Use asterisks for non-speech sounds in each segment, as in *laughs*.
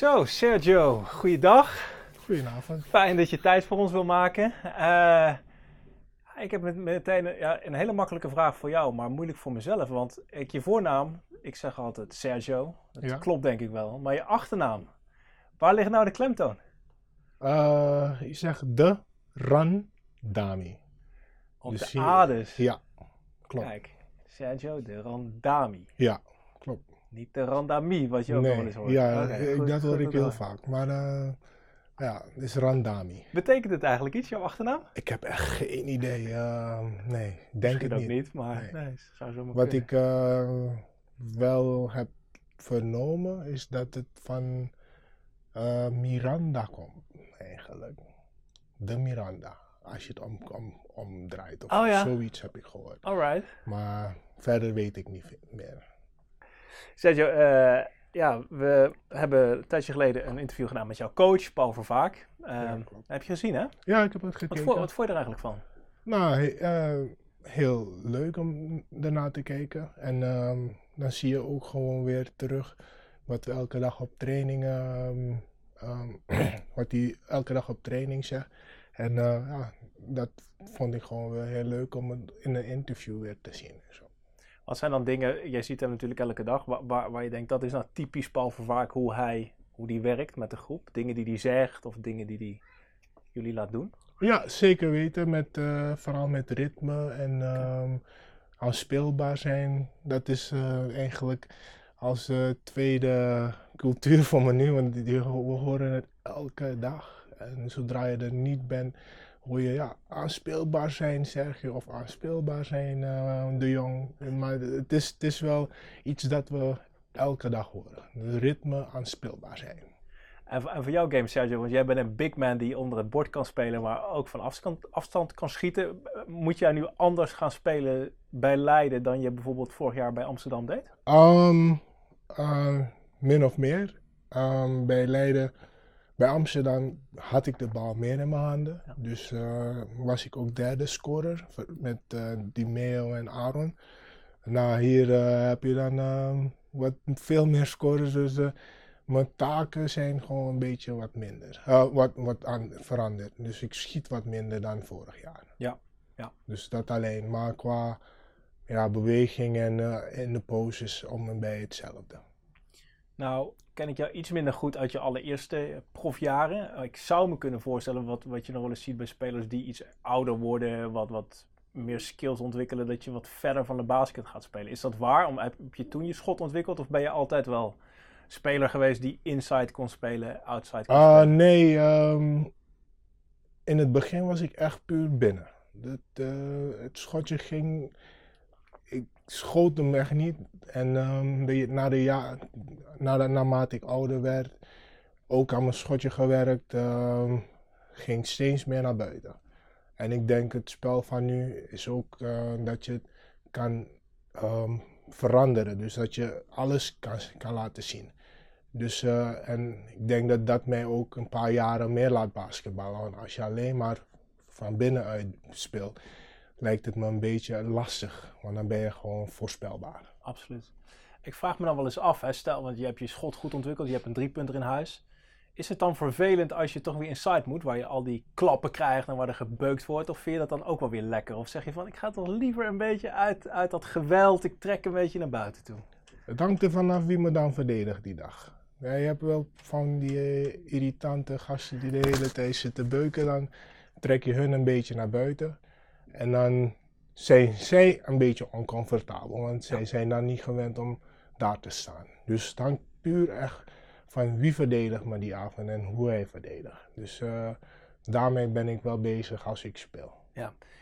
Zo, Sergio, goeiedag. Goedenavond. Fijn dat je tijd voor ons wil maken. Uh, ik heb meteen ja, een hele makkelijke vraag voor jou, maar moeilijk voor mezelf. Want ik, je voornaam, ik zeg altijd Sergio. Dat Ja. klopt denk ik wel. Maar je achternaam, waar ligt nou de klemtoon? Eh je zegt de Randami. Op Dus de A dus. Ja, klopt. Kijk, Sergio de Randami. Ja, klopt. Niet de Randami, wat je ook nog wel Nee, eens hoort. ja, ik- goed- dat hoor goed ik heel vaak. Maar eh, ja, het is Randami. Betekent het eigenlijk iets, jouw achternaam? Ik heb echt geen idee. eh, nee, denk Misschien het niet. niet, maar Nee. nee, zou zo maar Wat kunnen. ik eh, wel heb vernomen is dat het van eh, Miranda komt, eigenlijk. De Miranda. Als je het om, om, omdraait of Oh ja. zoiets heb ik gehoord. Alright. Maar verder weet ik niet meer. Sergio, eh, ja, we hebben een tijdje geleden een interview gedaan met jouw coach, Paul Vervaak. Klopt. heb je gezien, hè? Ja, ik heb het Wat, gekeken. vo- wat vond je er eigenlijk van? Nou, he- eh, heel leuk om ernaar te kijken. En ehm, dan zie je ook gewoon weer terug wat we elke dag op training, ehm, ehm, *clears throat* wat hij elke dag op training zegt. En eh, ja, dat vond ik gewoon weer heel leuk om het in een interview weer te zien. Wat zijn dan dingen, jij ziet hem natuurlijk elke dag, waar, waar, waar je denkt, dat is nou typisch Paul Vervaak, hoe hij hoe die werkt met de groep? Dingen die hij zegt of dingen die hij jullie laat doen? Ja, zeker weten. Met, eh, vooral met ritme en ehm als speelbaar zijn. Dat is eh, eigenlijk als eh, tweede cultuur voor me nu. Want die, die- we horen het elke dag. En zodra je er niet bent, hoor je ja, aanspeelbaar zijn, Sergio. Of aanspeelbaar zijn, eh, de jong. Maar het is, het is wel iets dat we elke dag horen. De ritme aanspeelbaar zijn. En, voor- en voor jouw game, Sergio, want jij bent een big man die onder het bord kan spelen, maar ook van afstand, afstand kan schieten. Moet jij nu anders gaan spelen bij Leiden dan je bijvoorbeeld vorig jaar bij Amsterdam deed? Um, uh, min of meer. Um, bij Leiden, bij Amsterdam had ik de bal meer in mijn handen. Ja. Dus uh, was ik ook derde scorer met uh, Di Meo en Aaron. Nou, hier uh, heb je dan um, wat veel meer scorers. Dus mijn taken zijn gewoon een beetje wat minder. Wat wat aan, veranderd. Dus ik schiet wat minder dan vorig jaar. Ja, ja. Dus dat alleen. Maar qua ja, beweging en eh, in de poses om en bij hetzelfde. Nou, ken ik jou iets minder goed uit je allereerste profjaren. Ik zou me kunnen voorstellen wat, wat je nog wel eens ziet bij spelers die iets ouder worden, wat, wat meer skills ontwikkelen, dat je wat verder van de basket gaat spelen. Is dat waar? Om, heb je toen je schot ontwikkeld of ben je altijd wel speler geweest die inside kon spelen, outside kon Ah, spelen? nee, ehm, in het begin was ik echt puur binnen. Eh, het schotje ging. Schoot hem echt niet. En ehm, na de ja, na de, naarmate ik ouder werd, ook aan mijn schotje gewerkt, ehm, ging steeds meer naar buiten. En ik denk het spel van nu is ook eh, dat je het kan ehm, veranderen. Dus dat je alles kan, kan laten zien. Dus eh, en ik denk dat dat mij ook een paar jaren meer laat basketballen. Als je alleen maar van binnenuit speelt, lijkt het me een beetje lastig. Want dan ben je gewoon voorspelbaar. Absoluut. Ik vraag me dan wel eens af, hè, stel, want je hebt je schot goed ontwikkeld, je hebt een driepunter in huis. Is het dan vervelend als je toch weer inside moet, waar je al die klappen krijgt en waar er gebeukt wordt? Of vind je dat dan ook wel weer lekker? Of zeg je van, ik ga toch liever een beetje uit, uit dat geweld, ik trek een beetje naar buiten toe? Het hangt er vanaf wie me dan verdedigt die dag. Ja, je hebt wel van die eh, irritante gasten die de hele tijd zitten beuken. Dan trek je hun een beetje naar buiten. En dan zijn zij een beetje oncomfortabel. Want zij Ja. zijn dan niet gewend om daar te staan. Dus het hangt puur echt van wie verdedigt me die avond en hoe hij verdedigt. Dus eh, daarmee ben ik wel bezig als ik speel.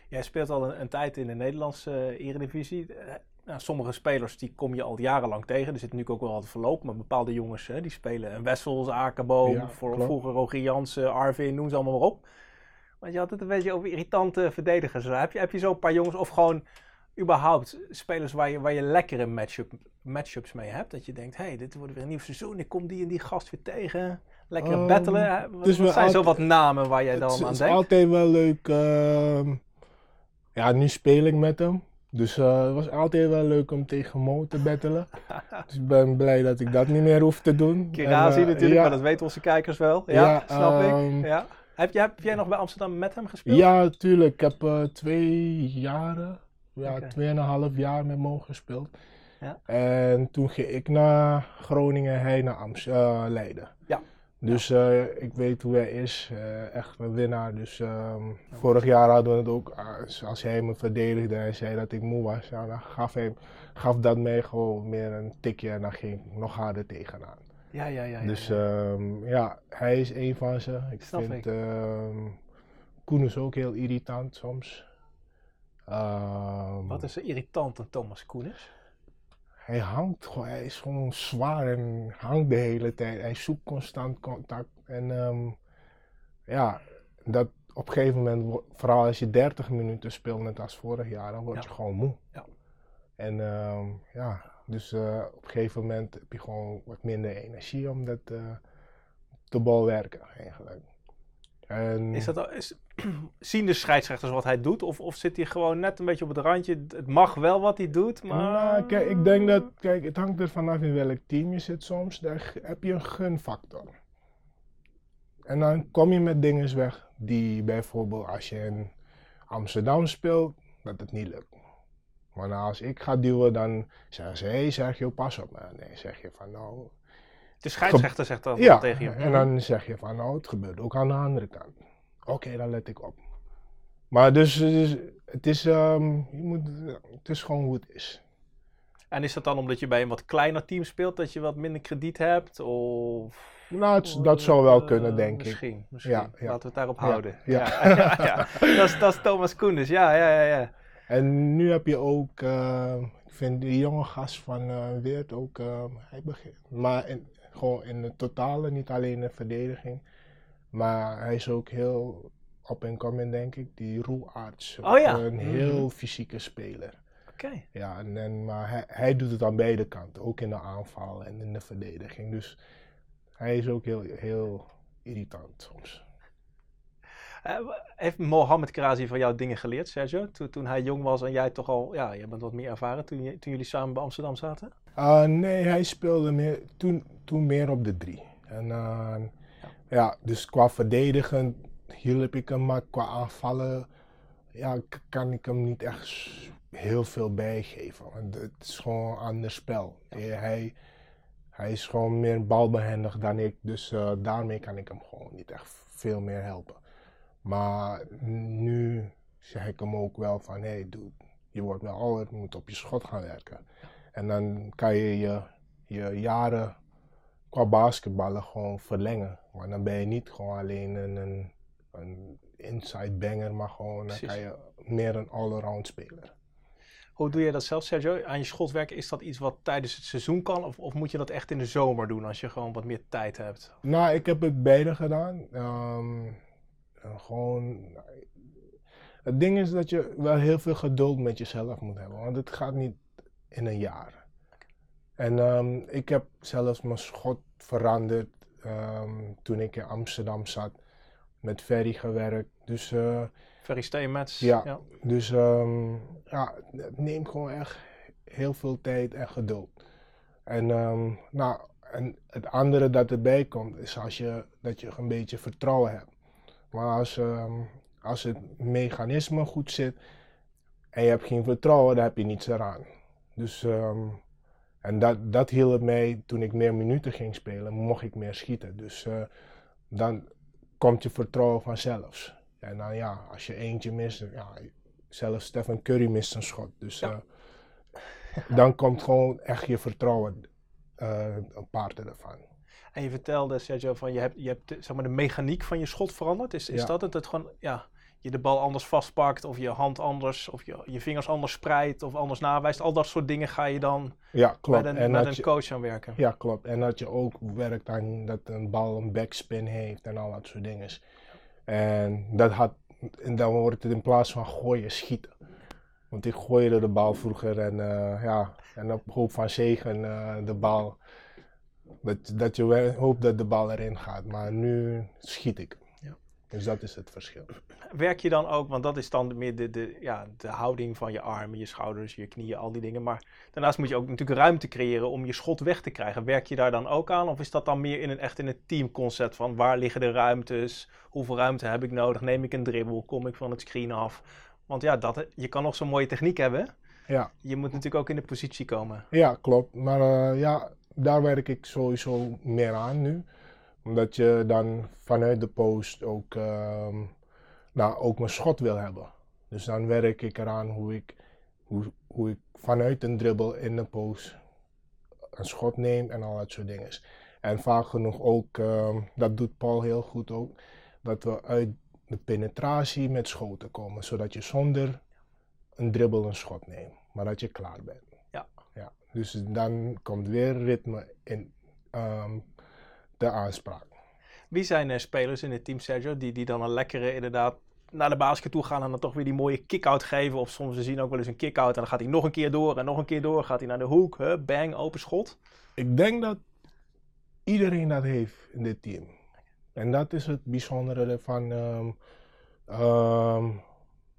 Jij speelt al een, een tijd in de Nederlandse eh, eredivisie. Eh, nou, sommige spelers die kom je al jarenlang tegen. Er zit natuurlijk ook wel wat verloop, maar bepaalde jongens hè, die spelen een Wessels, Ja, voor, klopt. vroeger Rogier Jansen, Arvin, noem ze allemaal maar op. Want je had het een beetje over irritante verdedigers. Heb je, heb je zo'n paar jongens of gewoon überhaupt spelers waar je, waar je lekkere matchup, matchups mee hebt? Dat je denkt, hé, hey, dit wordt weer een nieuw seizoen, ik kom die en die gast weer tegen. Lekker Ehm, battelen. hè? Wat, is wat wel zijn zo wat namen waar jij dan het aan is denkt? altijd wel leuk. ehm, ja, nu speel ik met hem. Dus eh, het was altijd wel leuk om tegen Mo te battelen. *laughs* dus ik ben blij dat ik dat niet meer hoef te doen. Kirazi En, eh, natuurlijk, ja, maar dat weten onze kijkers wel. Ja, Ja, snap ik. ehm, Ja. Heb, jij, heb jij nog bij Amsterdam met hem gespeeld? Ja, tuurlijk. Ik heb eh, twee jaren, ja, Oké. tweeënhalf jaar met Mo gespeeld. Ja. En toen ging ik naar Groningen, hij naar Amst eh, Leiden. Ja. Dus eh, ik weet hoe hij is, echt een winnaar. Dus ehm, vorig jaar hadden we het ook, als, als hij me verdedigde en zei dat ik moe was, ja, dan gaf, hij, gaf dat mij gewoon meer een tikje en dan ging ik nog harder tegenaan. Ja, ja, ja. ja, Dus ja. ehm, ja, hij is een van ze. Ik Snap vind ik. ehm Koen is ook heel irritant soms. Ehm, Wat is er irritant aan Thomas Koenis? Hij hangt gewoon, hij is gewoon zwaar en hangt de hele tijd. Hij zoekt constant contact. En ja, dat op een gegeven moment, vooral als je 30 minuten speelt, net als vorig jaar, dan word Ja. je gewoon moe. Ja. En ja, dus eh, op een gegeven moment heb je gewoon wat minder energie om dat eh, te bolwerken eigenlijk. En, Is dat, al- is, *clears throat* zien de scheidsrechters wat hij doet? Of, of zit hij gewoon net een beetje op het randje? Het mag wel wat hij doet, maar... Nou, kijk, ik denk dat, kijk, het hangt er vanaf in welk team je zit soms. Daar heb je een gunfactor. En dan kom je met dingen weg die bijvoorbeeld als je in Amsterdam speelt, dat het niet lukt. Maar nou, als ik ga duwen, dan zeggen ze, hé hey, Sergio, pas op me. Nee, zeg je van nou, De scheidsrechter zegt dat ja. tegen je. En dan zeg je van nou, het gebeurt ook aan de andere kant. Oké, dan let ik op. Maar dus, dus het, is, ehm, je moet, het is gewoon hoe het is. En is dat dan omdat je bij een wat kleiner team speelt, dat je wat minder krediet hebt? Of... Nou, het- dat zou wel Eh, kunnen, denk ik. misschien, Misschien, Ja, ja. Laten we het daarop houden. ja. *laughs* ja, ja. Dat, is, dat is Thomas Koenders, ja, ja, ja. En nu heb je ook, eh, ik vind die jonge gast van eh, Weert ook, eh, hij begint, maar in, gewoon in het totale, niet alleen in de verdediging. Maar hij is ook heel op en coming, denk ik. Die Roelarts, Oh ja. een Mhm. heel fysieke speler. Oké. Ja, en, en, maar hij, hij doet het aan beide kanten, ook in de aanval en in de verdediging. Dus hij is ook heel, heel irritant soms. Eh, heeft Mohamed Krazi van jou dingen geleerd, Sergio? Toen, toen hij jong was en jij toch al, ja, jij bent wat meer ervaren toen, je, toen jullie samen bij Amsterdam zaten? Uh, nee, hij speelde meer, toen, toen meer op de drie. En uh, ja, dus qua verdedigen hielp ik hem, maar qua aanvallen ja, kan ik hem niet echt heel veel bijgeven. Want het is gewoon een ander spel. Eh, Hij, hij is gewoon meer balbehendig dan ik, dus eh, daarmee kan ik hem gewoon niet echt veel meer helpen. Maar nu zeg ik hem ook wel van, hé hey, dude, je wordt wel ouder, je moet op je schot gaan werken. En dan kan je je, je jaren qua basketballen gewoon verlengen. Maar dan ben je niet gewoon alleen een, een, een inside banger, maar gewoon dan kan je meer een all-around speler. Hoe doe je dat zelf, Sergio? Aan je schot werken, is dat iets wat tijdens het seizoen kan? Of, of moet je dat echt in de zomer doen als je gewoon wat meer tijd hebt? Nou, ik heb het beide gedaan. Ehm, gewoon. Het ding is dat je wel heel veel geduld met jezelf moet hebben, want het gaat niet in een jaar. En ehm, ik heb zelfs mijn schot veranderd ehm, toen ik in Amsterdam zat, met Ferry gewerkt. Dus, eh, Ferry Steemets? Ja. dus ehm, ja, het neemt gewoon echt heel veel tijd en geduld. En, nou, en het andere dat erbij komt, is als je, dat je een beetje vertrouwen hebt. Maar als, ehm, als het mechanisme goed zit en je hebt geen vertrouwen, dan heb je niets eraan. Dus, ehm, en dat, dat hielp mij toen ik meer minuten ging spelen, mocht ik meer schieten. Dus eh, dan komt je vertrouwen vanzelf. En dan ja, als je eentje mist, ja, zelfs Stephen Curry mist een schot. Dus Ja. eh, dan komt gewoon echt je vertrouwen eh, een part ervan. En je vertelde, Sergio, van je hebt, je hebt de- zeg maar, de mechaniek van je schot veranderd. Is, is Ja. dat het? Het gewoon, ja, je de bal anders vastpakt, of je hand anders, of je, je vingers anders spreidt, of anders nawijst. Al dat soort dingen ga je dan Ja, klopt. met een, en met dat een je, coach aan werken. ja, klopt. En dat je ook werkt aan dat een bal een backspin heeft en al dat soort dingen. En dat had, en dan wordt het in plaats van gooien, schieten. Want ik gooide de bal vroeger en eh, ja, en op hoop van zegen eh, de bal. Dat, dat je hoopt dat de bal erin gaat, maar nu schiet ik. Dus dat is het verschil. Werk je dan ook, want dat is dan meer de, de, ja, de houding van je armen, je schouders, je knieën, al die dingen. Maar daarnaast moet je ook natuurlijk ruimte creëren om je schot weg te krijgen. Werk je daar dan ook aan? Of is dat dan meer in een, echt in het teamconcept van waar liggen de ruimtes? Hoeveel ruimte heb ik nodig? Neem ik een dribbel? Kom ik van het screen af? Want ja, dat, je kan nog zo'n mooie techniek hebben. Ja. Je moet natuurlijk ook in de positie komen. Ja, klopt. Maar uh, ja, daar werk ik sowieso meer aan nu. Omdat je dan vanuit de post ook, uh, nou, ook mijn schot wil hebben. Dus dan werk ik eraan hoe ik, hoe, hoe ik vanuit een dribbel in de post een schot neem en al dat soort dingen. En vaak genoeg ook, uh, dat doet Paul heel goed ook, dat we uit de penetratie met schoten komen. Zodat je zonder een dribbel een schot neemt, maar dat je klaar bent. Ja. Dus dan komt weer ritme in um, de aanspraak. Wie zijn er spelers in het team, Sergio, die, die dan een lekkere inderdaad naar de basket toe gaan en dan toch weer die mooie kick-out geven. Of soms we zien ook wel eens een kick-out en dan gaat hij nog een keer door en nog een keer door. Gaat hij naar de hoek, bang, open schot. Ik denk dat iedereen dat heeft in dit team. En dat is het bijzondere van um, um,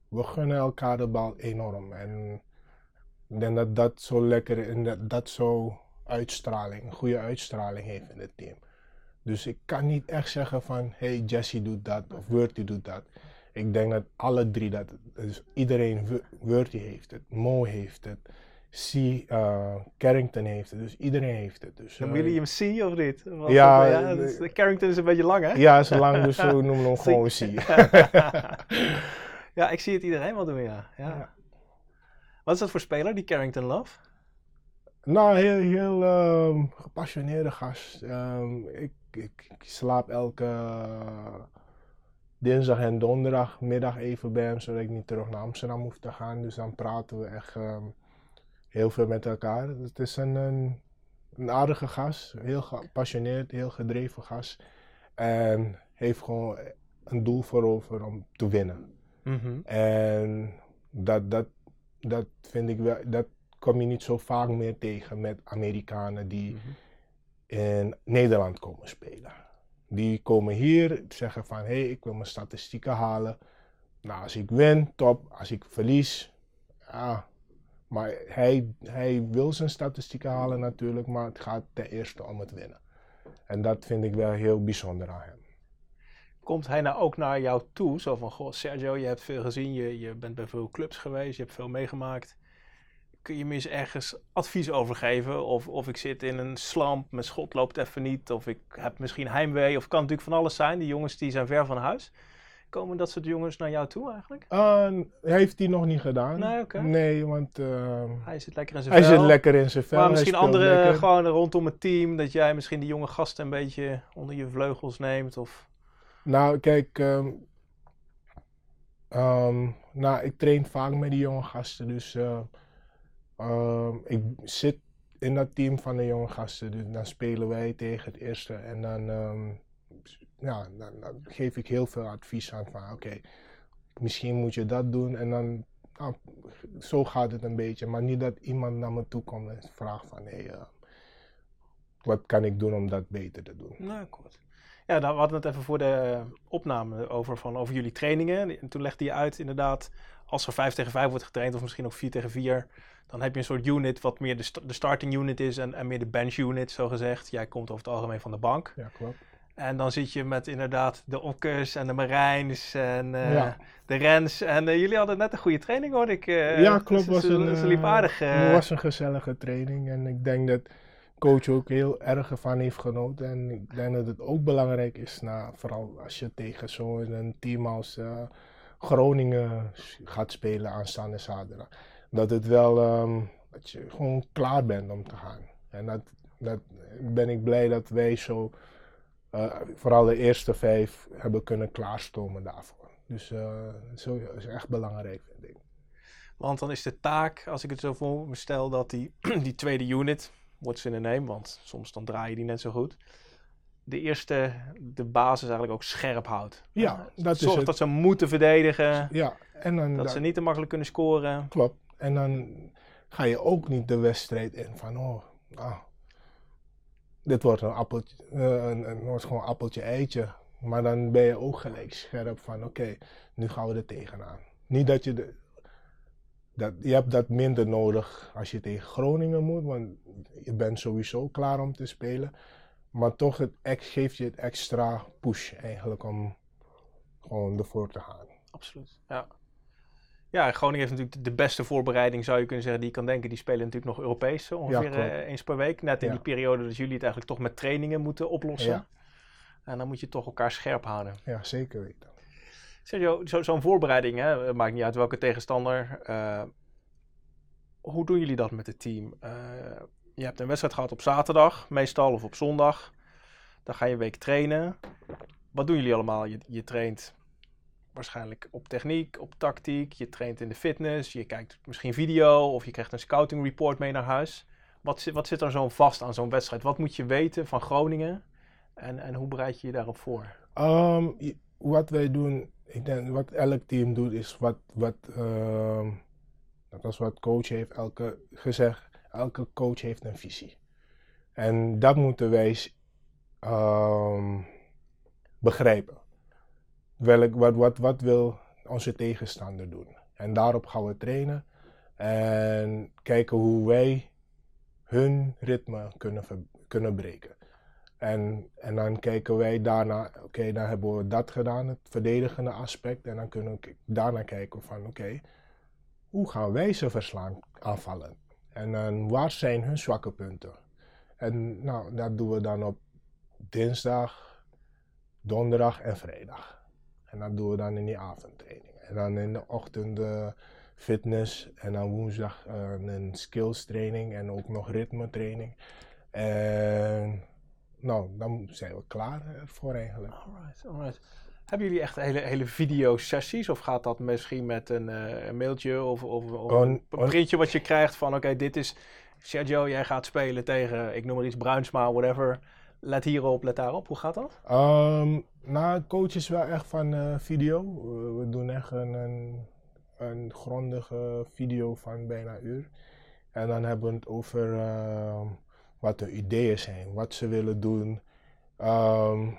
we gunnen elkaar de bal enorm. En ik denk dat dat zo lekker en dat, dat zo uitstraling, een goede uitstraling heeft in het team. Dus ik kan niet echt zeggen van, hey Jesse doet dat of Wurty doet dat. Ik denk dat alle drie dat, dus iedereen, Wurty heeft het, Mo heeft het, C, uh, Carrington heeft het, dus iedereen heeft het. Dus, uh, William C of niet? Was ja, dat, ja dus, Carrington is een beetje lang hè? Ja, is lang, dus zo noemen we hem *laughs* gewoon C. *laughs* Ja, ik zie het iedereen wel doen, ja. ja. Wat is dat voor speler, die Carrington Love? Nou, heel, heel um, gepassioneerde gast. Um, ik, ik, ik, slaap elke dinsdag en donderdagmiddag even bij hem, zodat ik niet terug naar Amsterdam hoef te gaan. Dus dan praten we echt um, heel veel met elkaar. Het is een, een, een aardige gast, heel gepassioneerd, heel gedreven gast. En heeft gewoon een doel voor over om te winnen. Mm -hmm. En dat, dat, dat vind ik wel, dat kom je niet zo vaak meer tegen met Amerikanen die Mhm. mm -hmm. in Nederland komen spelen. Die komen hier, zeggen van hé, hey, ik wil mijn statistieken halen. Nou, als ik win, top. Als ik verlies, ja. Maar hij, hij wil zijn statistieken halen natuurlijk, maar het gaat ten eerste om het winnen. En dat vind ik wel heel bijzonder aan hem komt hij nou ook naar jou toe? Zo van, goh, Sergio, je hebt veel gezien, je, je bent bij veel clubs geweest, je hebt veel meegemaakt. Kun je me eens ergens advies over geven? Of, of ik zit in een slamp, mijn schot loopt even niet, of ik heb misschien heimwee, of kan natuurlijk van alles zijn. Die jongens die zijn ver van huis. Komen dat soort jongens naar jou toe eigenlijk? Uh, heeft hij nog niet gedaan. Nee, okay. nee want... Uh, hij zit lekker in zijn hij vel. Hij zit lekker in zijn vel. Maar misschien anderen gewoon rondom het team, dat jij misschien die jonge gasten een beetje onder je vleugels neemt, of... Nou, kijk, um, um, nou, ik train vaak met die jonge gasten, dus uh, um, ik zit in dat team van de jonge gasten, dus dan spelen wij tegen het eerste en dan, dan, geef ik heel veel advies aan van, oké, misschien moet je dat doen en dan, nou, zo gaat het een beetje, maar niet dat iemand naar me toe komt en vraagt van, hé, hey, uh, wat kan ik doen om dat beter te doen? Nou, kort. Ja, dan, we hadden het even voor de opname over, van, over jullie trainingen. En toen legde je uit, inderdaad, als er 5 tegen 5 wordt getraind, of misschien ook 4 tegen 4, dan heb je een soort unit wat meer de, st de starting unit is en, en, meer de bench unit, zo gezegd. Jij komt over het algemeen van de bank. Ja, klopt. En dan zit je met inderdaad de Okkers en de Marijns en uh, ja. de Rens. En uh, jullie hadden net een goede training, hoorde ik. Uh, ja, klopt. Ze, was een, ze liep aardig. Het was een gezellige training en ik denk dat coach ook heel erg ervan heeft genoten. En ik denk dat het ook belangrijk is, nou, vooral als je tegen zo'n team als uh, Groningen gaat spelen aanstaande zaterdag. Dat het wel, um, dat je gewoon klaar bent om te gaan. En dat, dat ben ik blij dat wij zo, uh, vooral de eerste vijf, hebben kunnen klaarstomen daarvoor. Dus uh, zo is echt belangrijk, vind ik. Want dan is de taak, als ik het zo voor me stel, dat die, *clears throat* die tweede unit, what's in a name, want soms dan draai je die net zo goed. De eerste, de basis eigenlijk ook scherp houdt. Ja, uh, dat Zorg is het. dat ze moeten verdedigen. Ja, en dan, dat ze niet te makkelijk kunnen scoren. Klopt. En dan ga je ook niet de wedstrijd in van, oh, ah, dit wordt een appeltje, uh, een, een, wordt gewoon appeltje eitje. Maar dan ben je ook gelijk scherp van oké, nu gaan we er tegenaan. Niet dat je de, dat, je hebt dat minder nodig als je tegen Groningen moet, want je bent sowieso klaar om te spelen. Maar toch het ex, geeft je het extra push eigenlijk om gewoon ervoor te gaan. Absoluut, ja. Ja, Groningen heeft natuurlijk de beste voorbereiding, zou je kunnen zeggen, die je kan denken. Die spelen natuurlijk nog Europees, ongeveer Ja, eh, eens per week. Net in Ja. die periode dat jullie het eigenlijk toch met trainingen moeten oplossen. Ja. En dan moet je toch elkaar scherp houden. Ja, zeker weten. Sergio, zo- zo'n voorbereiding, hè, het maakt niet uit welke tegenstander. eh, hoe doen jullie dat met het team? Eh, je hebt een wedstrijd gehad op zaterdag, meestal, of op zondag. Dan ga je een week trainen. Wat doen jullie allemaal? Je, traint waarschijnlijk op techniek, op tactiek. Je traint in de fitness. Je kijkt misschien video of je krijgt een scouting report mee naar huis. Wat wat zit er zo vast aan zo'n wedstrijd? Wat moet je weten van Groningen? En, en hoe bereid je je daarop voor? Ehm, wat wij doen, ik denk wat elk team doet, is wat, wat ehm, dat is wat coach heeft elke gezegd. Elke coach heeft een visie. En dat moeten wij ehm, begrijpen. Welk, wat, wat, wat wil onze tegenstander doen? En daarop gaan we trainen en kijken hoe wij hun ritme kunnen, kunnen breken. En, en dan kijken wij daarna, oké, dan hebben we dat gedaan, het verdedigende aspect. En dan kunnen we daarna kijken van, oké, hoe gaan wij ze verslaan, aanvallen? En dan waar zijn hun zwakke punten? En nou, dat doen we dan op dinsdag, donderdag en vrijdag. En dat doen we dan in die avondtraining. En dan in de ochtend de fitness en dan woensdag eh, een skills training en ook nog ritme training. En nou, dan zijn we klaar ervoor eigenlijk. Alright, alright. Hebben jullie echt hele, hele video-sessies? Of gaat dat misschien met een, eh, een mailtje of, of, of On- een printje wat je krijgt van... Oké, dit is Sergio, jij gaat spelen tegen, ik noem maar iets, Bruinsma, whatever. Let hierop, let daarop. Hoe gaat dat? Ehm nou, coach is wel echt van eh, video. We, we doen echt een, een, een grondige video van bijna een uur. En dan hebben we het over ehm, wat de ideeën zijn, wat ze willen doen. Ehm,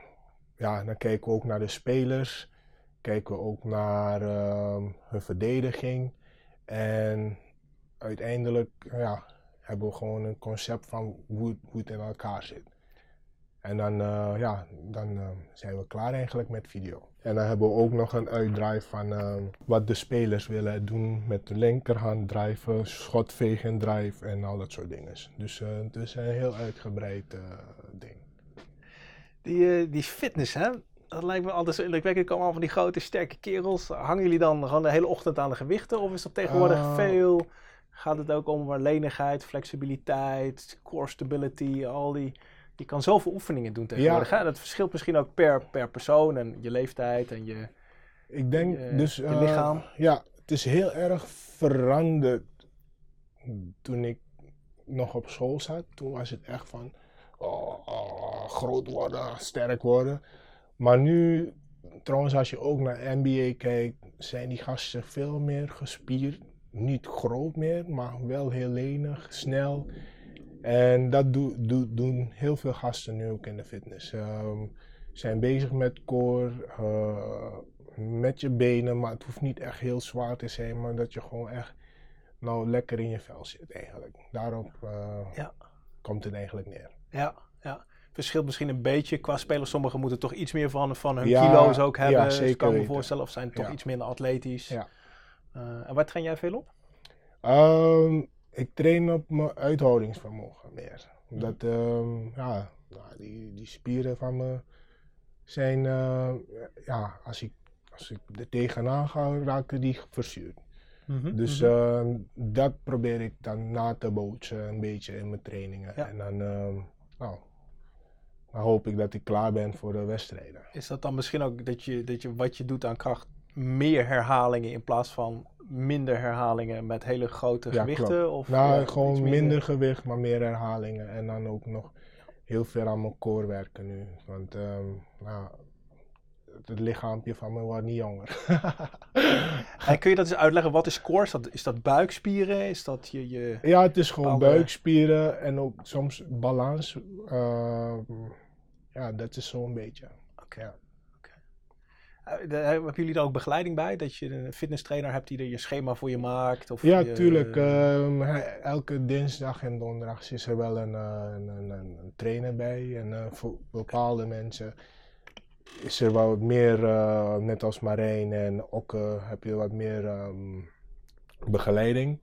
ja, dan kijken we ook naar de spelers. Kijken we ook naar ehm, hun verdediging. En uiteindelijk ja, hebben we gewoon een concept van hoe, hoe het in elkaar zit. En dan, eh, ja, dan eh, zijn we klaar eigenlijk met video. En dan hebben we ook nog een uitdraai van eh, wat de spelers willen doen met de linkerhand drijven, schotvegen drive en al dat soort dingen. Dus eh, het is een heel uitgebreid ding. Die, die fitness, hè? Dat lijkt me altijd zo indrukwekkend. Komen allemaal van die grote, sterke kerels. Hangen jullie dan gewoon de hele ochtend aan de gewichten? Of is dat tegenwoordig veel? Gaat het ook om lenigheid, flexibiliteit, core stability, al die... Je kan zoveel oefeningen doen tegenwoordig. Hè? Dat verschilt misschien ook per, per persoon en je leeftijd en je... Ik denk Je- dus. je eh, lichaam. Ja, het is heel erg veranderd toen ik nog op school zat. Toen was het echt van oh, oh, groot worden, sterk worden. Maar nu, trouwens, als je ook naar NBA kijkt, zijn die gasten veel meer gespierd. Niet groot meer, maar wel heel lenig, snel. En dat doe- doe- doen heel veel gasten nu ook in de fitness. Ehm, zijn bezig met core, eh, met je benen, maar het hoeft niet echt heel zwaar te zijn, maar dat je gewoon echt nou lekker in je vel zit eigenlijk. Daarop eh, Ja. komt het eigenlijk neer. Ja, ja. Verschilt misschien een beetje qua spelers. Sommigen moeten toch iets meer van, van hun Ja, kilo's ook ja, hebben. zeker kan me voorstellen. Of zijn toch iets minder atletisch. Ja. Eh, en waar train jij veel op? Ehm, ik train op mijn uithoudingsvermogen meer. Omdat ehm, ja, nou, die, die spieren van me zijn, eh, ja, als ik, als ik er tegenaan ga, raken die verzuurd. Dus Mhm. ehm, dat probeer ik dan na te bootsen een beetje in mijn trainingen. Ja. En dan, ehm, nou, dan hoop ik dat ik klaar ben voor de wedstrijden. Is dat dan misschien ook dat je, dat je wat je doet aan kracht meer herhalingen in plaats van minder herhalingen met hele grote Ja, gewichten? klopt. Of, Nou, eh, gewoon minder gewicht, maar meer herhalingen. En dan ook nog heel veel aan mijn core werken nu. Want ehm, nou, het lichaampje van me wordt niet jonger. *laughs* En kun je dat eens uitleggen? Wat is core? Is dat, is dat buikspieren? Is dat je... je... ja, het is gewoon buikspieren en ook soms balans. Ehm, ja, dat is zo'n beetje. Oké. Ja. Uh, de, hebben jullie daar ook begeleiding bij? Dat je een fitness trainer hebt die er je schema voor je maakt? Of Ja, je, tuurlijk. ehm, elke dinsdag en donderdag is er wel een, eh, een, een, een- trainer bij. En eh, voor bepaalde mensen is er wat meer, eh, net als Marijn en Okke, heb je wat meer ehm, begeleiding.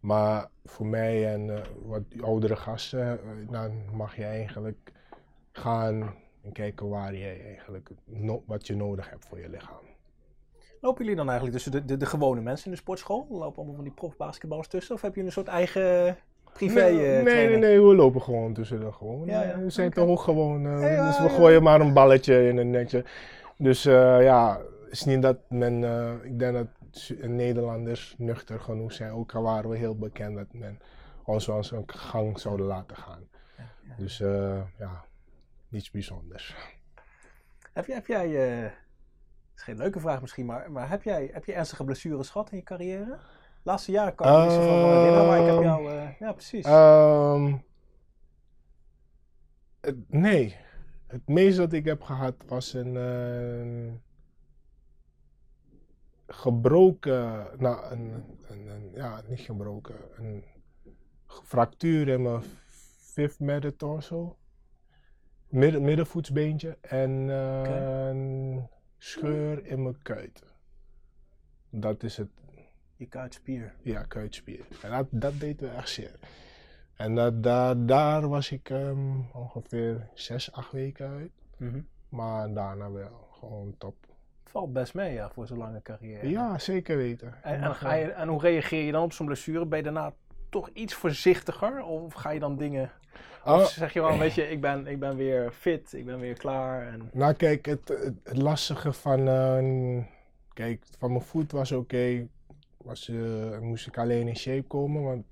Maar voor mij en eh, wat oudere gasten, eh, dan mag je eigenlijk gaan en kijken waar je eigenlijk no- wat je nodig hebt voor je lichaam. Lopen jullie dan eigenlijk tussen de, de, de gewone mensen in de sportschool? Lopen allemaal van die profbasketballers tussen? Of heb je een soort eigen privé nee, eh, nee, nee, nee, we lopen gewoon tussen de gewoon. Ja, ja, we zijn oké. toch ook gewoon, eh, Ja, dus we gooien maar een balletje in een netje. Dus eh, ja, het is niet dat men, eh, ik denk dat Nederlanders nuchter genoeg zijn, ook al waren we heel bekend dat men ons wel eens een gang zouden laten gaan. Dus eh, ja, niets bijzonders. Heb, jij- heb jij, eh, is geen leuke vraag misschien, maar, maar heb, jij, heb je ernstige blessures gehad in je carrière? Laatste jaren kan ik me niet zo van herinneren, maar ik heb Ehm, jou... eh, ja, precies. Ehm, het- nee, het meeste dat ik heb gehad was een eh, gebroken, nou, een, een, een- ja, niet gebroken, een fractuur in mijn fifth metatarso, midden, middenvoetsbeentje en eh, een scheur in mijn kuit. Dat is het je kuitspier. ja, kuitspier. En dat, dat deed me echt zeer. En dat, daar, daar was ik ehm, ongeveer zes, acht weken uit. Mhm. Maar daarna wel gewoon top. Valt best mee, ja, voor zo'n lange carrière. Ja, zeker weten. En, en, ga je, en hoe reageer je dan op zo'n blessure? Ben je daarna toch iets voorzichtiger? Of ga je dan dingen... Of Oh, zeg je wel, weet je, ik ben, ik ben weer fit, ik ben weer klaar. En... nou kijk, het, het, het lastige van... eh, kijk, van mijn voet was oké. was, eh, moest ik alleen in shape komen, want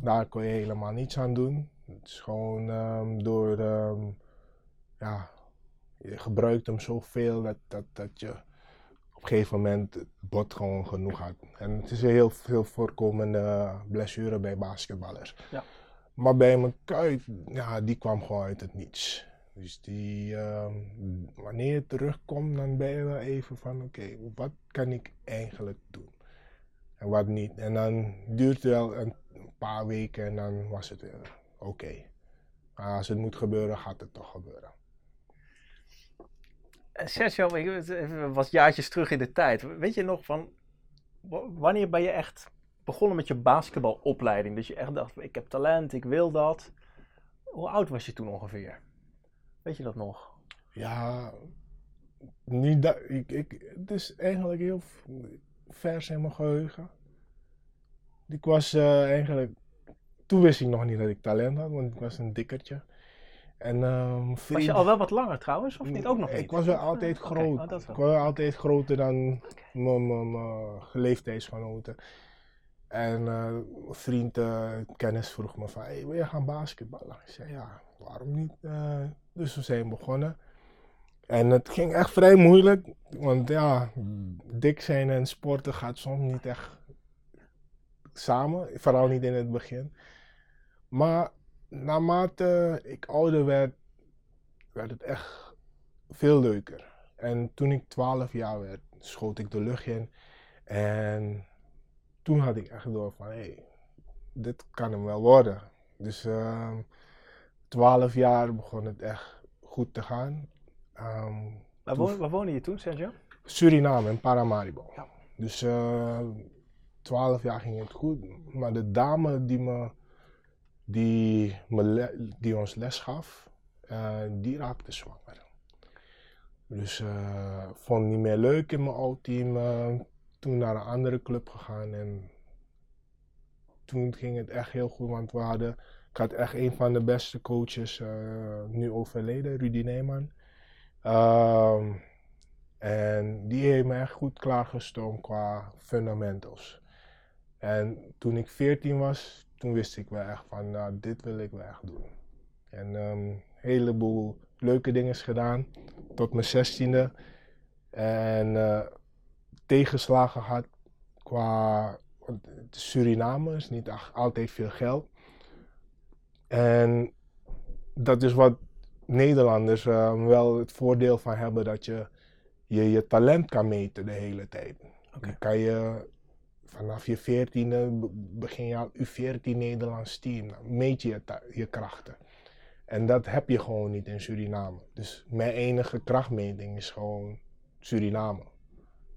daar kon je helemaal niets aan doen. Het is gewoon ehm, door... ehm, ja, je gebruikt hem zoveel dat, dat, dat je een gegeven moment het bot gewoon genoeg had. En het is een heel veel voorkomende blessure bij basketballers. Ja. Maar bij mijn kuit, ja, die kwam gewoon uit het niets. Dus die, ehm, wanneer je terugkomt, dan ben je wel even van, oké, wat kan ik eigenlijk doen? En wat niet. En dan duurt het wel een paar weken en dan was het weer oké. Maar als het moet gebeuren, gaat het toch gebeuren. Sergio, ik- wat jaartjes terug in de tijd. Weet je nog van, wa- wanneer ben je echt begonnen met je basketbalopleiding? Dat je echt dacht, ik heb talent, ik wil dat. Hoe oud was je toen ongeveer? Weet je dat nog? Ja, niet dat, ik, ik, het is eigenlijk heel vers in mijn geheugen. Ik was eh, eigenlijk, toen wist ik nog niet dat ik talent had, want ik was een dikkertje. En, ehm, Was je al wel wat langer trouwens, of niet? Ook nog niet? Ik was wel altijd groot. oh, ik was wel altijd groter dan mijn, mijn, mijn leeftijdsgenoten. En eh, een vriend, eh, kennis vroeg me van, hey, wil je gaan basketballen? Ik zei, ja, waarom niet? Eh, dus we zijn begonnen. En het ging echt vrij moeilijk, want ja, dik zijn en sporten gaat soms niet echt samen, vooral niet in het begin. Maar naarmate ik ouder werd, werd het echt veel leuker. En toen ik 12 jaar werd, schoot ik de lucht in. En toen had ik echt door van, hé, hey, dit kan hem wel worden. Dus ehm 12 jaar begon het echt goed te gaan. Ehm, Waar, toen- woon, waar woonde je toen, Sergio? Suriname en Paramaribo. Ja. Dus eh 12 jaar ging het goed. Maar de dame die, me, die, me die ons les gaf, eh, die raakte zwanger. Dus eh vond niet meer leuk in mijn oud team. toen naar een andere club gegaan en toen ging het echt heel goed, want we hadden, ik had echt een van de beste coaches, eh, nu overleden, Rudy Neyman. Ehm, en die heeft me echt goed klaargestoomd qua fundamentals. En toen ik 14 was, toen wist ik wel echt van, nou, dit wil ik wel echt doen. En ehm, een heleboel leuke dingen gedaan, tot mijn 16e. En eh, tegenslagen had qua, Suriname is niet altijd veel geld. En dat is wat Nederlanders eh, wel het voordeel van hebben, dat je je je talent kan meten de hele tijd. Oké. Dan kan je vanaf je veertiende be- begin je al U14 Nederlands team. Dan meet je je, krachten. En dat heb je gewoon niet in Suriname. Dus mijn enige krachtmeting is gewoon Suriname.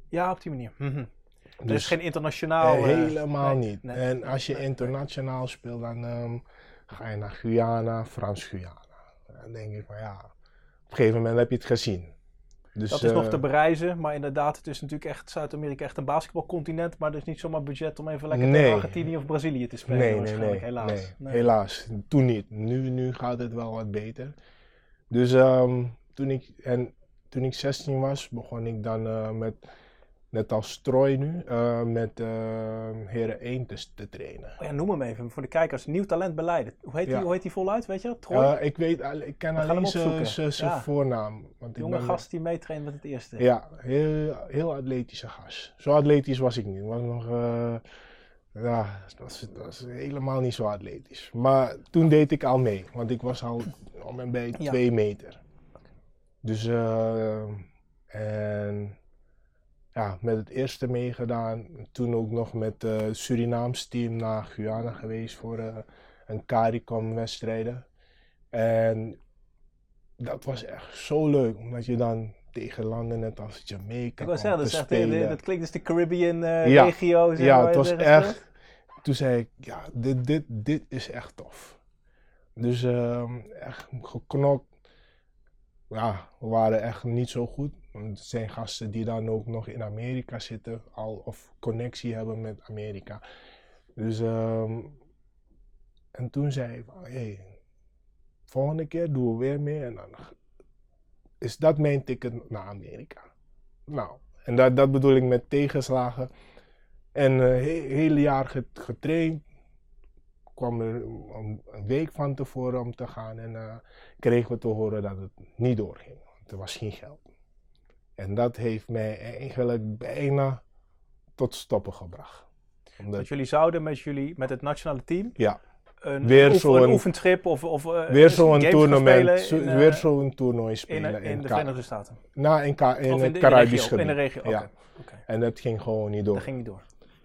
Ja, op die manier. Mhm. Er is Dus- geen internationaal... Eh, eh, helemaal nee, niet. nee, en als je nee, internationaal speelt, dan ehm, ga je naar Guyana, Frans-Guyana. Dan denk ik van ja, op een gegeven moment heb je het gezien. Dus, Dat is nog eh, te bereizen, maar inderdaad, het is natuurlijk echt Zuid-Amerika echt een basketbalcontinent, maar er is niet zomaar budget om even lekker Nee. tegen Argentinië of Brazilië te spelen. Nee, nee, nee, helaas. nee, Nee. helaas. Toen niet. Nu, nu gaat het wel wat beter. Dus ehm, toen, ik, en, toen ik 16 was, begon ik dan eh, met, net als Troy nu, eh, met eh Heren 1 te, te trainen. Oh ja, noem hem even voor de kijkers. Nieuw talent beleiden. Hoe heet, Ja. die, hoe heet die voluit, weet je dat? Eh, ik weet, ik ken We alleen zijn Ja. voornaam. Want Jonge ben- gast die meetraint met het eerste. Ja, heel, heel atletische gast. Zo atletisch was ik niet. Ik was nog, eh, ja, dat was, dat was helemaal niet zo atletisch. Maar toen deed ik al mee, want ik was al om en bij Ja. twee meter. Dus, eh, en ja, met het eerste meegedaan. Toen ook nog met het Surinaams team naar Guyana geweest voor eh, een CARICOM wedstrijden. En dat was echt zo leuk, omdat je dan tegen landen net als Jamaica Ik wou zeggen, dat, eh, spelen. dat klinkt dus de Caribbean eh, Ja. Ja, het was echt. Toen zei ik, ja, dit, dit, dit is echt tof. Dus ehm, echt geknokt. Ja, we waren echt niet zo goed. Want het zijn gasten die dan ook nog in Amerika zitten, al of connectie hebben met Amerika. Dus, ehm, en toen zei ik van, hey, volgende keer doen we weer mee en dan is dat mijn ticket naar Amerika. Nou, en dat, dat bedoel ik met tegenslagen. En het hele jaar get- getraind. Kwam er een, een week van tevoren om te gaan en eh, kregen we te horen dat het niet doorging. Want er was geen geld. En dat heeft mij eigenlijk bijna tot stoppen gebracht. Omdat, Dat jullie zouden met, jullie, met het nationale team ja, een, Weer oefen- een zo'n- oefentrip of, of eh, weer zo'n toernooi, spelen zo- in, eh, weer zo'n toernooi in, spelen. in de Verenigde Staten. Nou, in, Ka- in het de, Caribisch gebied. In de regio. Ja. En dat ging gewoon niet door. Dat ging niet door.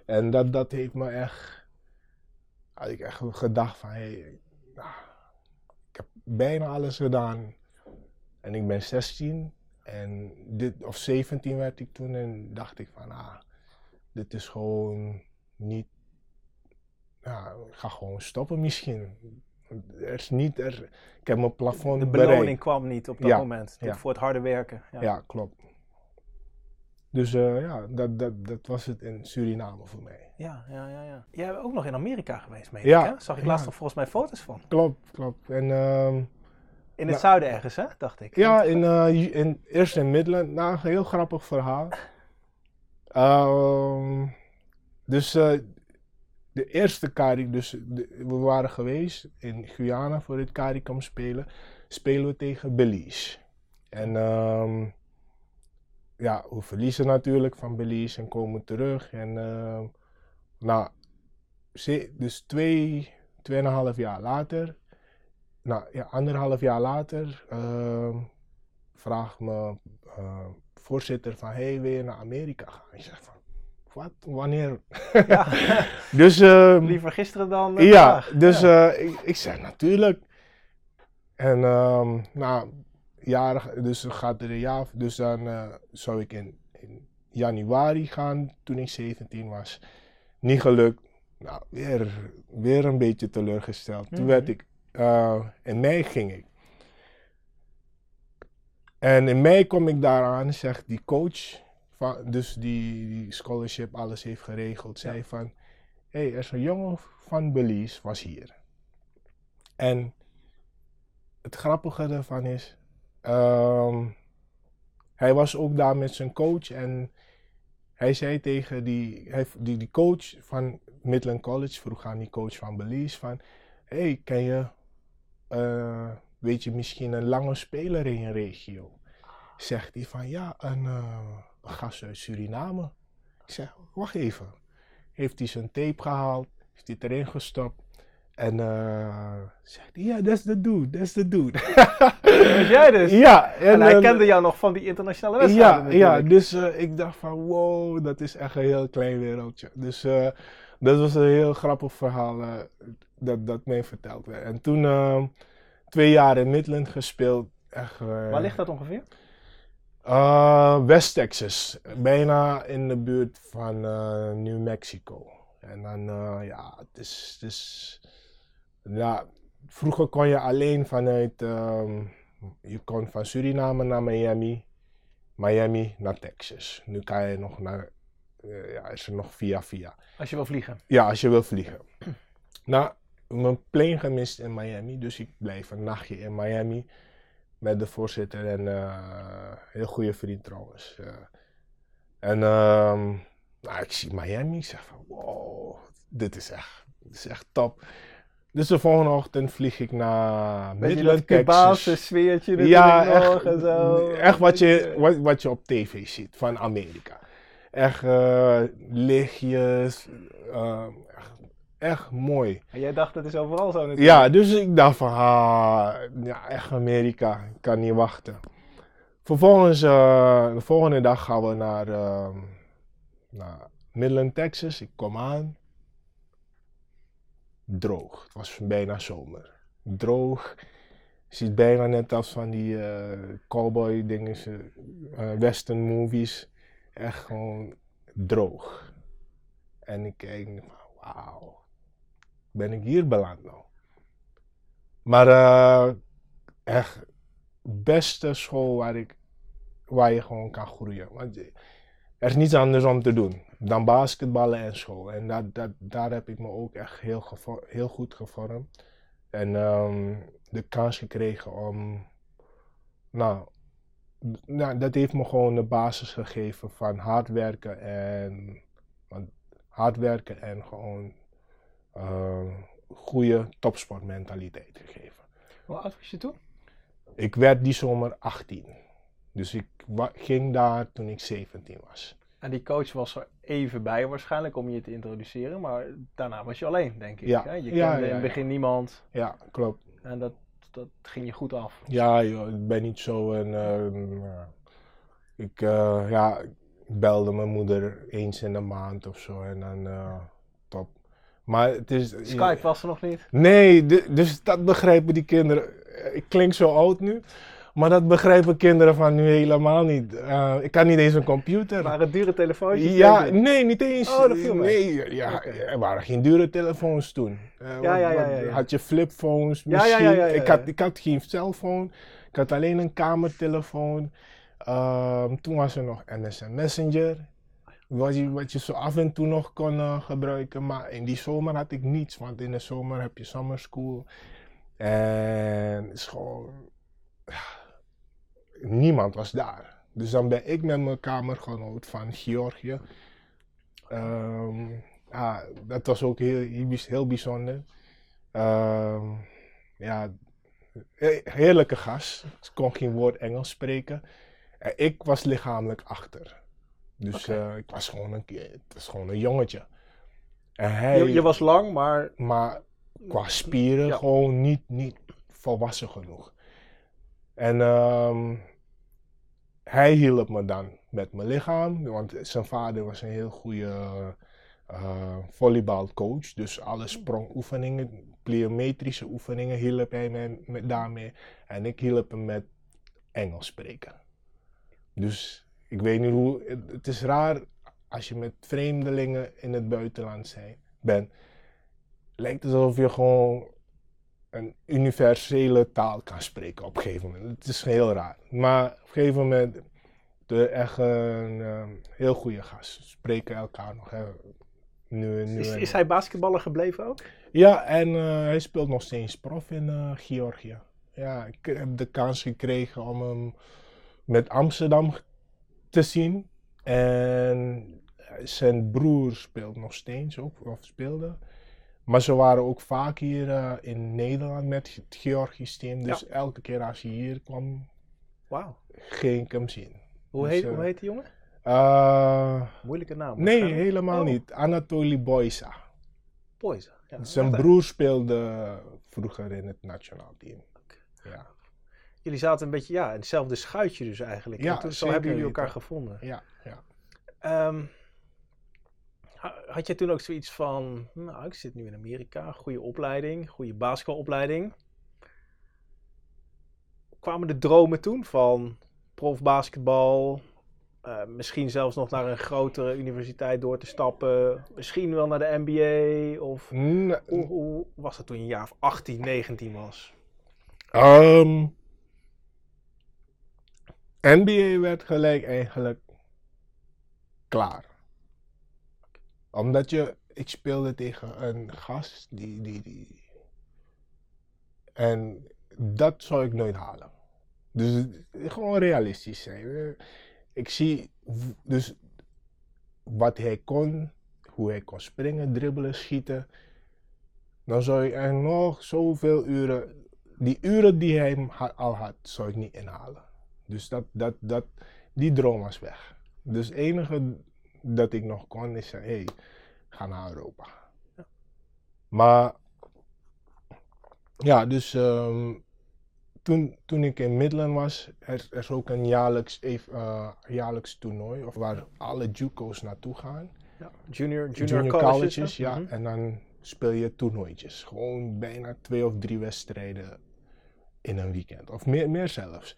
En dat, dat heeft me echt. Had ik echt gedacht van hey, nou, ik heb bijna alles gedaan. En ik ben 16 en dit, of 17 werd ik toen en dacht ik van ah, dit is gewoon niet. Ja, ik ga gewoon stoppen misschien. Er is niet, er, ik heb mijn plafond De beloning bereikt. kwam niet op dat Ja, moment. ja. Voor het harde werken. Ja. Ja, klopt. Dus eh, ja, dat, dat, dat was het in Suriname voor mij. Ja, ja, ja, ja. Jij bent ook nog in Amerika geweest, meen Ja, ik, hè? Zag ik ja. laatst nog volgens mij foto's van. Klopt, klopt. En ehm, In het Nou, zuiden ergens, hè? Dacht ik. ja, in, eh, in, eerst in Midland. Nou, een heel grappig verhaal. Ehm, dus eh, de eerste Cari, dus de- we waren geweest in Guyana voor dit CARICOM spelen. Spelen we tegen Belize. En ehm, ja, we verliezen natuurlijk van Belize en komen terug. En ehm, nou, dus twee, tweeënhalf jaar later, nou ja, anderhalf jaar later, ehm vraagt me eh, voorzitter van, hey, wil je naar Amerika gaan? Ik zeg van, wat, wanneer? Ja. *laughs* Dus, ehm, Liever gisteren dan eh, ja, vandaag. dus Ja. eh, ik, ik zei natuurlijk. En ehm nou, jarig, dus dan gaat er een jaar, dus dan eh, zou ik in, in januari gaan toen ik 17 was. Niet gelukt. Nou, weer, weer een beetje teleurgesteld. Toen Mhm. werd ik, eh, in mei ging ik. En in mei kom ik daar aan en zegt die coach, van, dus die, die scholarship alles heeft geregeld, zei van, hé, hey, er is een jongen van Belize was hier. En het grappige ervan is, ehm, hij was ook daar met zijn coach en hij zei tegen die, die, die coach van Midland College, vroeg aan die coach van Belize van, hey, ken je, eh, weet je misschien een lange speler in je regio? Zegt hij van, ja, een, eh, gast uit Suriname. Ik zeg, wacht even. Heeft hij zijn tape gehaald, heeft hij erin gestopt En uh, zegt hij, ja, that's the dude, that's the dude. Dat jij dus? *laughs* Ja. En, hij eh, kende jou nog van die internationale wedstrijden Ja, ja dus eh, ik dacht van, wow, dat is echt een heel klein wereldje. Dus eh, dat was een heel grappig verhaal eh, dat, dat mij verteld werd. En toen eh, twee jaar in Midland gespeeld. Echt, eh, Waar ligt dat ongeveer? Uh, West Texas, bijna in de buurt van uh, New Mexico. En dan, uh, ja, het is, het is, ja, vroeger kon je alleen vanuit, um, je kon van Suriname naar Miami, Miami naar Texas. Nu kan je nog naar, uh, ja, is er nog via via. Als je wil vliegen? Ja, als je wil vliegen. *clears throat* nou, mijn plane gemist in Miami, dus ik blijf een nachtje in Miami met de voorzitter en uh, heel goede vriend trouwens. Uh, en um, nou, ik zie Miami, ik zeg van wow, dit is echt, dit is echt top. Dus de volgende ochtend vlieg ik naar Midland, dat Cubaanse Texas. sfeertje Ja, echt, en zo. echt wat je, wat, wat je op tv ziet van Amerika. Echt uh, lichtjes, uh, echt, echt mooi. En jij dacht het is overal zo natuurlijk. Ja, dus ik dacht van, ah, ja, echt Amerika, ik kan niet wachten. Vervolgens, uh, de volgende dag gaan we naar, uh, naar Midland, Texas. Ik kom aan. Droog. Het was bijna zomer. Droog. Ziet bijna net als van die uh, cowboy dingen, uh, western movies. Echt gewoon droog. En ik kijk wauw ben ik hier beland nou. Maar uh, echt beste school waar, ik, waar je gewoon kan groeien. Want er is niets anders om te doen dan basketballen en school. En dat, dat, daar heb ik me ook echt heel, heel goed gevormd. En um, de kans gekregen om, nou, nou, dat heeft me gewoon de basis gegeven van hard werken en, hard werken en gewoon uh, goede topsportmentaliteit gegeven. Hoe oud was je toen? Ik werd die zomer 18. Dus ik ging daar toen ik 17 was. En die coach was er even bij waarschijnlijk om je te introduceren, maar daarna was je alleen, denk ik. Ja. Hè? Je kende ja, in het begin niemand. Ja, klopt. En dat, dat ging je goed af. Ja, joh, ik ben niet zo een. Uh, ik, uh, ja, ik belde mijn moeder eens in de maand of zo en dan uh, top. Maar het is. Skype was er nog niet? Nee, dus dat begrijpen die kinderen. Ik klink zo oud nu. Maar dat begrijpen kinderen van nu helemaal niet. Uh, ik kan niet eens een computer. Waren dure telefoontjes? Ja, nee, niet eens. Oh, dat viel mee. Nee, ja, okay. er waren geen dure telefoons toen. Uh, ja, ja, ja, ja, Had je flipphones misschien? Ja, ja, ja, Ik, had, ik had geen cellfoon. Ik had alleen een kamertelefoon. Uh, toen was er nog MSN Messenger. Wat je, wat je zo af en toe nog kon uh, gebruiken. Maar in die zomer had ik niets. Want in de zomer heb je summer school. En gewoon niemand was daar. Dus dan ben ik met mijn kamergenoot van Georgië. Um, ah, dat was ook heel, heel bijzonder. Um, ja, heerlijke gast. Ik kon geen woord Engels spreken. En ik was lichamelijk achter. Dus okay. uh, ik was gewoon een, het was gewoon een jongetje. En hij, je, je was lang, maar... Maar qua spieren ja. gewoon niet, niet volwassen genoeg. En um, hij hielp me dan met mijn lichaam, want zijn vader was een heel goede uh, volleybalcoach. Dus alle sprongoefeningen, pliometrische oefeningen hielp hij me met daarmee. En ik hielp hem met Engels spreken. Dus ik weet niet hoe, het, is raar als je met vreemdelingen in het buitenland bent. Lijkt het alsof je gewoon een universele taal kan spreken op een gegeven moment. Het is heel raar. Maar op een gegeven moment, de echt een um, heel goede gast. Spreken elkaar nog. Hè. Nu, nu is, is hij basketballer gebleven ook? Ja, en uh, hij speelt nog steeds prof in uh, Georgië. Ja, ik heb de kans gekregen om hem met Amsterdam te zien. En zijn broer speelt nog steeds ook, of speelde. Maar ze waren ook vaak hier uh, in Nederland met het Georgisch team. Dus ja. elke keer als hij hier kwam, wow. ging ik hem zien. Hoe, dus, heet, uh, hoe heet die jongen? Uh, Moeilijke naam. Nee, helemaal oh. niet. Anatoly Boysa. Ja, Zijn broer speelde vroeger in het nationaal team. Ja, Jullie zaten een beetje ja, in hetzelfde schuitje dus eigenlijk. Ja, En toen, zo hebben jullie elkaar gevonden. ja, ja. Ehm, had je toen ook zoiets van, nou, ik zit nu in Amerika, goede opleiding, goede basketbalopleiding. Kwamen de dromen toen van profbasketbal, eh, misschien zelfs nog naar een grotere universiteit door te stappen, misschien wel naar de NBA? Of hoe, hoe was dat toen je een jaar of 18, 19 was? Ehm, NBA werd gelijk eigenlijk klaar. Omdat je, ik speelde tegen een gast die, die, die. En dat zou ik nooit halen. Dus gewoon realistisch zijn. Ik zie dus wat hij kon, hoe hij kon springen, dribbelen, schieten. Dan zou ik er nog zoveel uren die uren die hij al had, zou ik niet inhalen. Dus dat, dat, dat, die droom was weg. Dus het enige dat ik nog kon is zeggen, hey, ga naar Europa. Maar, ja, dus ehm, toen, toen ik in Midland was, er, er is ook een jaarlijks, eh, jaarlijks toernooi, of waar alle JUCO's naartoe gaan Ja, junior, junior, junior colleges, ja. Mhm. En dan speel je toernooitjes. Gewoon bijna twee of drie wedstrijden in een weekend. Of meer, meer zelfs.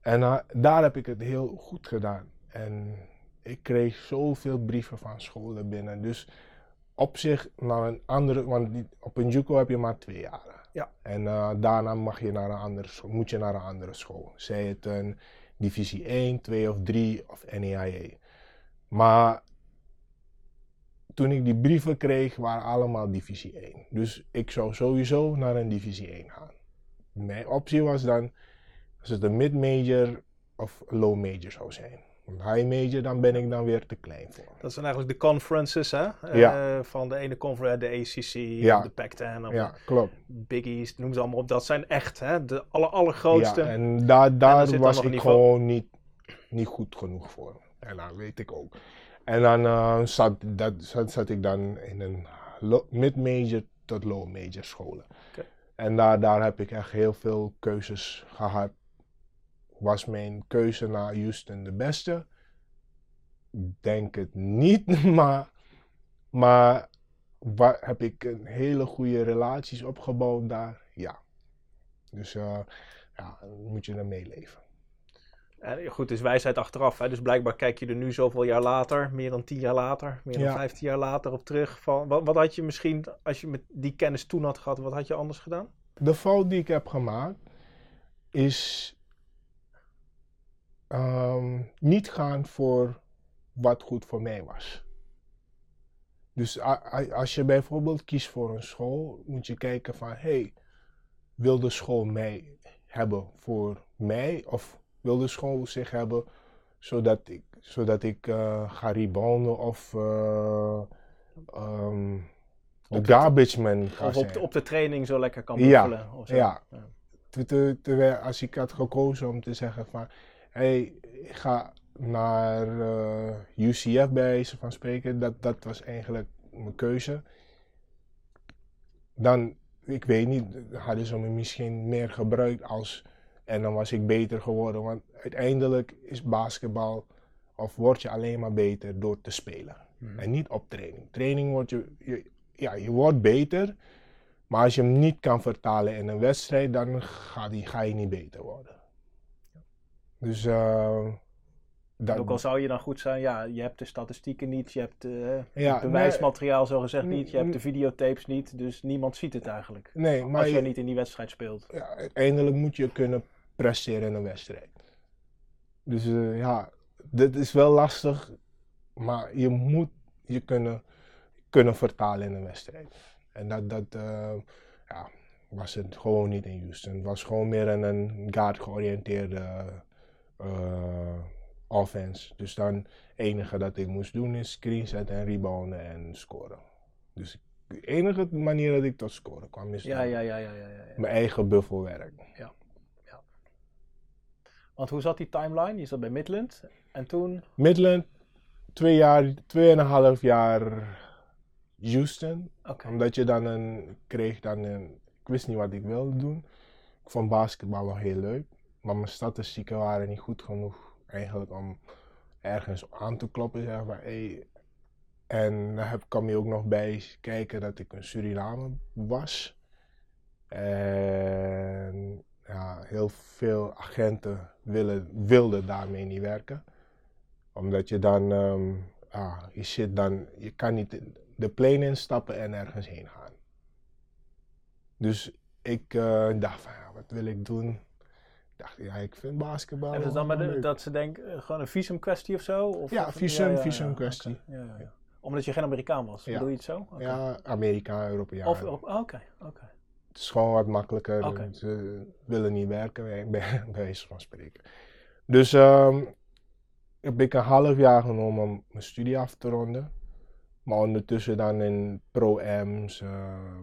En eh, daar heb ik het heel goed gedaan. En ik kreeg zoveel brieven van scholen binnen. Dus op zich naar een andere, want die- op een JUCO heb je maar twee jaren. Ja. En eh, daarna mag je naar een andere school, moet je naar een andere school. Zij het een divisie 1, 2 of 3 of NAIA. Maar toen ik die brieven kreeg, waren allemaal divisie 1. Dus ik zou sowieso naar een divisie 1 gaan. Mijn optie was dan, als het een mid-major of low major zou zijn. High major, dan ben ik dan weer te klein voor. Dat zijn eigenlijk de conferences, hè? Eh, van de ene conference, de ACC, Ja. de Pac-10, of Ja, klopt. Big East, noem ze allemaal op. Dat zijn echt hè, de aller, allergrootste. Ja, en daar, daar was ik gewoon niet, niet goed genoeg voor. En dat weet ik ook. En dan eh, zat, dat, zat, zat ik dan in een mid-major tot low-major scholen. Oké. En daar, daar heb ik echt heel veel keuzes gehad. Was mijn keuze naar Houston de beste? Denk het niet, *laughs* maar, maar waar, heb ik een hele goede relaties opgebouwd daar? Ja. Dus eh, ja, moet je ermee leven. En goed, het is wijsheid achteraf. Hè? Dus blijkbaar kijk je er nu zoveel jaar later, meer dan tien jaar later, meer dan Ja. vijftien jaar later op terug. Van, wat, wat had je misschien, als je met die kennis toen had gehad, wat had je anders gedaan? De fout die ik heb gemaakt is ehm, niet gaan voor wat goed voor mij was. Dus als je bijvoorbeeld kiest voor een school, moet je kijken van, hey, wil de school mij hebben voor mij of wil de school zich hebben zodat ik, zodat ik eh, ga rebounden of eh, ehm, de garbage man ga Of op, zijn. de- op de training zo lekker kan Ja, buffelen? Of zo. ja. Ter- ter- Terwijl als ik had gekozen om te zeggen van, hey, ik ga naar eh, UCF bij wijze van spreken, dat, dat was eigenlijk mijn keuze. Dan, ik weet niet, hadden ze me misschien meer gebruikt als, en dan was ik beter geworden. Want uiteindelijk is basketbal, of word je alleen maar beter door te spelen. Mhm. En niet op training. Training word je, je, ja, je wordt beter, maar als je hem niet kan vertalen in een wedstrijd, dan ga, die, ga je niet beter worden. Dus eh, dat, ook al zou je dan goed zijn, ja, je hebt de statistieken niet, je hebt eh, Ja, het bewijsmateriaal zo gezegd niet, je hebt de videotapes niet, dus niemand ziet het eigenlijk. nee, maar als je je- niet in die wedstrijd speelt. ja, uiteindelijk moet je kunnen presteren in een wedstrijd. Dus eh, ja, dit is wel lastig, maar je moet je kunnen, kunnen vertalen in een wedstrijd. En dat, dat ja, was het gewoon niet in Houston. Het was gewoon meer een, een guard georiënteerde offense. Dus dan het enige dat ik moest doen is screen zetten en rebounden en scoren. Dus de enige manier dat ik tot scoren kwam is Ja, ja, ja, ja, ja, ja. ja. mijn eigen buffelwerk. Want hoe zat die timeline? Je zat bij Midland en toen, Midland, twee jaar, tweeënhalf jaar Houston. Omdat je dan een, kreeg dan een, ik wist niet wat ik wilde doen. Ik vond basketbal wel heel leuk. Maar mijn statistieken waren niet goed genoeg eigenlijk om ergens aan te kloppen. Zeg maar. En heb, kwam je ook nog bij kijken dat ik een Suriname was. En ja, heel veel agenten willen, wilden daarmee niet werken. Omdat je dan, ehm, je zit dan, je kan niet de plane instappen en ergens heen gaan. Dus ik eh, dacht van, ja, wat wil ik doen? Dacht, ja, ik vind basketbal En is het dan de- dat ze denken, eh, gewoon een visum kwestie of zo? Of, Ja, of- visum- visum kwestie. ja, ja, ja. Omdat je geen Amerikaan was, Ja. bedoel je het zo? Ja, Amerika, Europeaan. Of, oh, oké, oké. Het is gewoon wat makkelijker. Ze willen niet werken, bij, *laughs* bij, wijze van spreken. Dus ehm, heb ik een half jaar genomen om mijn studie af te ronden. Maar ondertussen dan in pro-M's, ehm,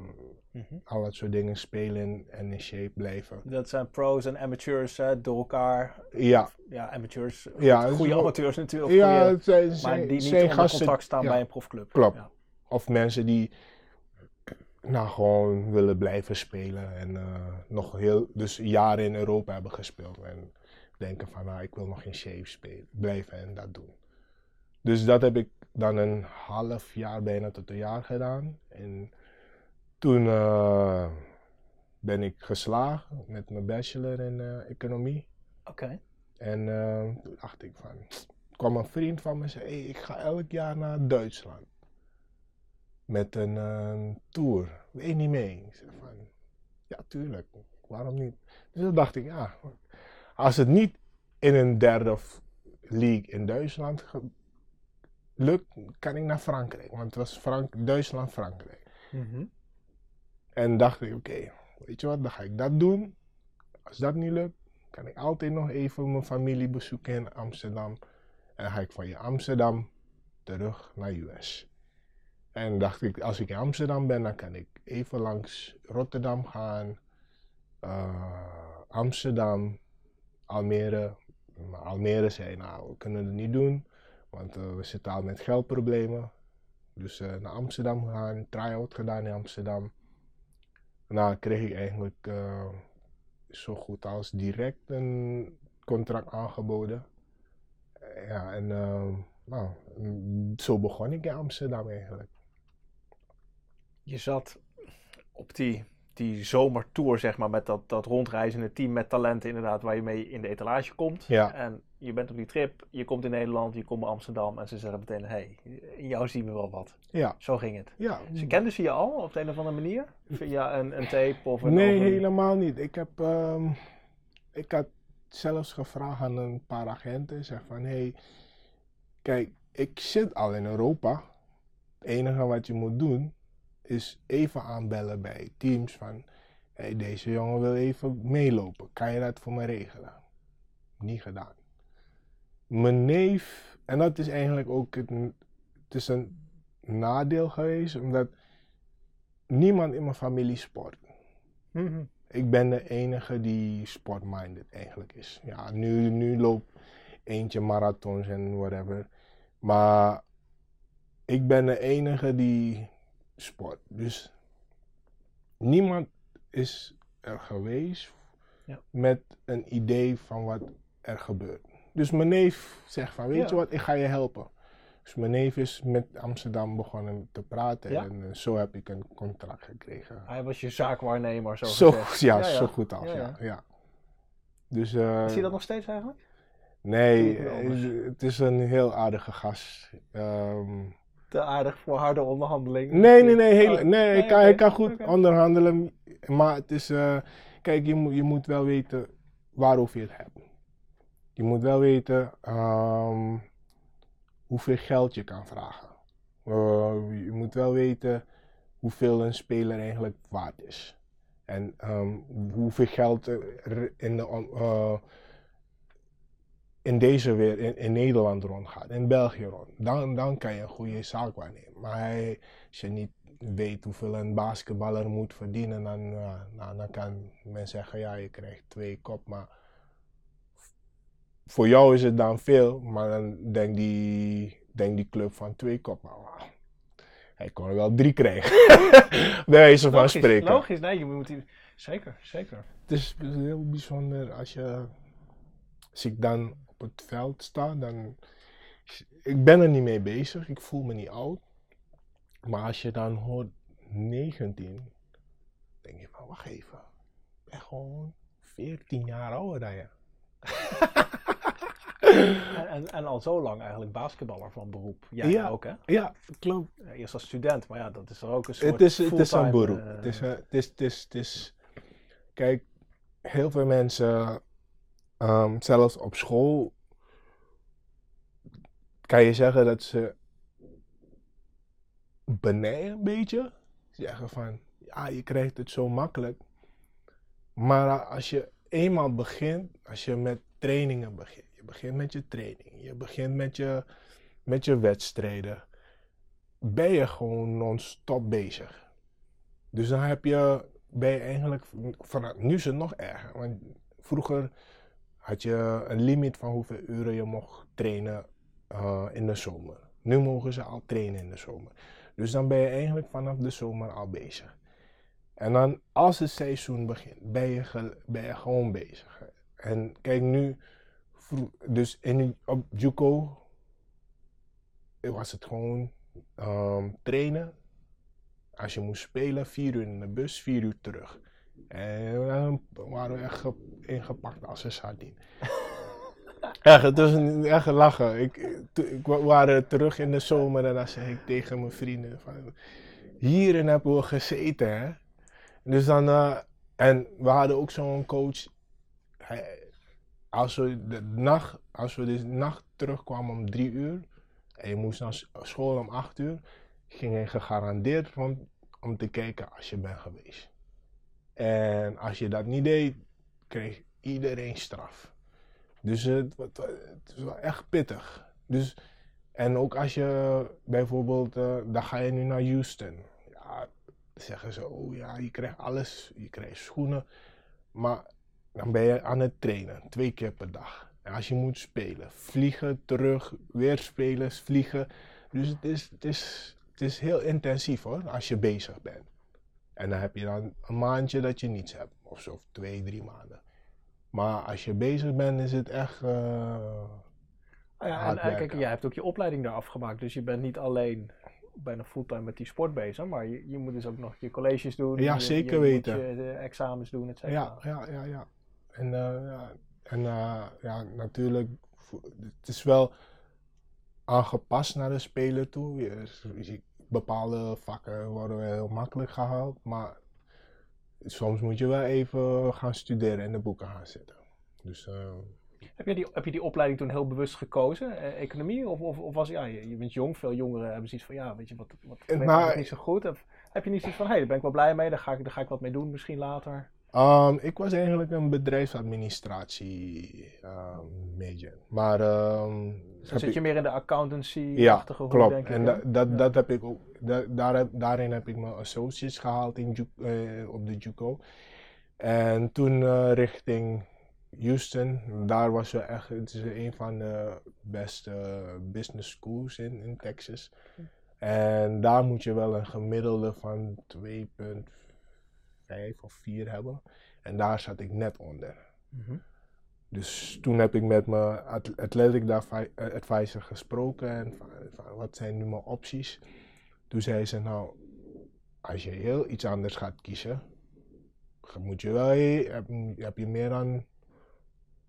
Mhm. al dat soort dingen spelen en in shape blijven. Dat zijn pros en amateurs hè, door elkaar. Ja, Ja, amateurs. Ja, goede wel- amateurs natuurlijk. ja goeie- het zijn, maar zijn, die niet zijn onder gasten, contract staan ja. bij een profclub. Klopt. Ja. Of mensen die nou gewoon willen blijven spelen en eh, nog heel, dus jaren in Europa hebben gespeeld en denken van nou ik wil nog in shape spelen, blijven en dat doen. Dus dat heb ik dan een half jaar, bijna tot een jaar gedaan. En toen eh, ben ik geslaagd met mijn bachelor in eh, economie. Oké. En eh, toen dacht ik van, kwam een vriend van me en zei, hey, ik ga elk jaar naar Duitsland. Met een tour. Wil je niet mee? Ik zei van, ja tuurlijk, waarom niet? Dus toen dacht ik, ja, als het niet in een derde of league in Duitsland lukt, kan ik naar Frankrijk. Want het was Frank Duitsland, Frankrijk. Mhm. En dacht ik, oké, weet je wat, dan ga ik dat doen. Als dat niet lukt, kan ik altijd nog even mijn familie bezoeken in Amsterdam. En dan ga ik van je Amsterdam terug naar US. En dacht ik, als ik in Amsterdam ben, dan kan ik even langs Rotterdam gaan, eh, Amsterdam, Almere. Maar Almere zei, nou, we kunnen het niet doen, want eh, we zitten al met geldproblemen. Dus eh, naar Amsterdam gegaan, try-out gedaan in Amsterdam. Nou, kreeg ik eigenlijk eh, zo goed als direct een contract aangeboden. Ja, en nou, zo begon ik in Amsterdam eigenlijk. Je zat op die, die zomertour, zeg maar, met dat, dat rondreizende team met talenten inderdaad, waar je mee in de etalage komt. Ja. En je bent op die trip, je komt in Nederland, je komt naar Amsterdam en ze zeggen meteen, hé, hey, in jou zien we wel wat. Ja, Zo ging het. ja. Ze kenden ze je al op de een of andere manier? Via een, een tape of een... Nee, helemaal niet. Ik heb, ehm, ik had zelfs gevraagd aan een paar agenten, zeg van, hé, hey, kijk, ik zit al in Europa. Het enige wat je moet doen, is even aanbellen bij teams van, hey, deze jongen wil even meelopen. Kan je dat voor me regelen? Niet gedaan. Mijn neef, en dat is eigenlijk ook het, het is een nadeel geweest, omdat niemand in mijn familie sport. Mhm. Ik ben de enige die sportminded eigenlijk is. Ja, nu, nu loopt eentje marathons en whatever. Maar ik ben de enige die sport. Dus niemand is er geweest Ja. met een idee van wat er gebeurt. Dus mijn neef zegt van, weet Ja. je wat, ik ga je helpen. Dus mijn neef is met Amsterdam begonnen te praten Ja. en eh, zo heb ik een contract gekregen. Hij was je zaakwaarnemer, zo, Zo, gezegd. ja, zo goed als, Ja, ja. ja. ja. Dus, eh, Zie je dat nog steeds eigenlijk? nee, het eh, het is een heel aardige gast. Ehm, Te aardig voor harde onderhandeling. nee, nee, nee, heel, Oh, nee, nee, kan, goed onderhandelen. Maar het is, eh, kijk, je moet, je moet wel weten waarover je het hebt. Je moet wel weten ehm, hoeveel geld je kan vragen. Eh, je moet wel weten hoeveel een speler eigenlijk waard is. En ehm, hoeveel geld er in, de, eh, in deze weer in, Nederland rondgaat, in België rond. Dan, dan kan je een goede zaak waarnemen. Maar als je niet weet hoeveel een basketballer moet verdienen, dan, ja, nou, dan kan men zeggen, ja, je krijgt twee kop. Maar voor jou is het dan veel, maar dan denkt die, denkt die club van twee kop. Maar hij kon er wel drie krijgen. *laughs* Bij wijze van Logisch, spreken. logisch. Nee, je moet die... Zeker, zeker. Het is heel bijzonder als je, als ik dan op het veld sta, dan, ik ben er niet mee bezig, ik voel me niet oud. Maar als je dan hoort 19, denk je van, wacht even, ik ben gewoon 14 jaar ouder dan je. *laughs* En, en, en al zo lang eigenlijk basketballer van beroep. Jij Ja. ook, hè? Ja, klopt. Ja, Eerst als student, maar ja, dat is er ook een soort Het is, het is een beroep. eh, Het is, een- het is, het is, het is, kijk, heel veel mensen, ehm, zelfs op school, kan je zeggen dat ze benijden een beetje. Zeggen van, ja, je krijgt het zo makkelijk. Maar als je eenmaal begint, als je met trainingen begint, je begint met je training, je begint met je, met je wedstrijden, ben je gewoon non-stop bezig. Dus dan heb je, ben je eigenlijk, vanaf, nu het nog erger. Want vroeger had je een limiet van hoeveel uren je mocht trainen eh, in de zomer. Nu mogen ze al trainen in de zomer. Dus dan ben je eigenlijk vanaf de zomer al bezig. En dan als het seizoen begint, ben je, ben je gewoon bezig. En kijk nu, dus in, op Juco was het gewoon ehm, trainen. Als je moest spelen, vier uur in de bus, vier uur terug. En dan waren we echt ge- ingepakt als een sardine. *laughs* Echt, het was een, echt een lachen. Ik, ik, we waren terug in de zomer en dan zei ik tegen mijn vrienden van... Hierin hebben we gezeten, hè. Dus dan... eh, en we hadden ook zo'n coach... Hij, als we de nacht... Als we de nacht terugkwamen om drie uur... En je moest naar school om acht uur... Ging hij gegarandeerd om, om te kijken als je bent geweest. En als je dat niet deed... Kreeg iedereen straf. Dus het, het is wel echt pittig. Dus, en ook als je bijvoorbeeld, eh, dan ga je nu naar Houston. Ja, zeggen ze, oh ja, je krijgt alles. Je krijgt schoenen. Maar dan ben je aan het trainen, twee keer per dag. En als je moet spelen, vliegen, terug, weer spelen, vliegen. Dus het is, het is, het is heel intensief hoor, als je bezig bent. En dan heb je dan een maandje dat je niets hebt. Of zo, of twee, drie maanden. Maar als je bezig bent, is het echt. eh, Ah ja, en, en kijk, werken. jij hebt ook je opleiding daar afgemaakt. Dus je bent niet alleen bijna fulltime met die sport bezig. Maar je, je moet dus ook nog je colleges doen. Ja, je, zeker je weten. Je de examens doen, et cetera. ja, ja, ja, ja. En, eh, ja, en eh, ja, natuurlijk, het is wel aangepast naar de speler toe. Bepaalde vakken worden heel makkelijk gehaald, maar soms moet je wel even gaan studeren en de boeken gaan zitten. Dus eh, Heb, je die, heb je die opleiding toen heel bewust gekozen, eh, economie? Of, of, of was ja, je, je bent jong, veel jongeren hebben zoiets van ja, weet je wat, wat ik nou, niet zo goed. Of, heb je niet zoiets van hé, hey, daar ben ik wel blij mee, daar ga ik, daar ga ik wat mee doen misschien later. Ehm, ik was eigenlijk een bedrijfsadministratie ehm, major. Maar Dus heb zit ik- je meer in de accountancy ja, klopt. denk ik. en hè? da- dat, Ja. dat heb ik ook. da- daar heb, daarin heb ik mijn associates gehaald in, Ju- eh, op de JUCO. En toen eh, richting Houston. Daar was we echt. Het is een van de beste business schools in, in Texas. En daar moet je wel een gemiddelde van 2,5 of 4 hebben. En daar zat ik net onder. Mhm. Dus toen heb ik met mijn at- athletic eh, advisor gesproken en van, van wat zijn nu mijn opties. Toen zei ze nou, als je heel iets anders gaat kiezen, moet je wel, heb, heb je meer dan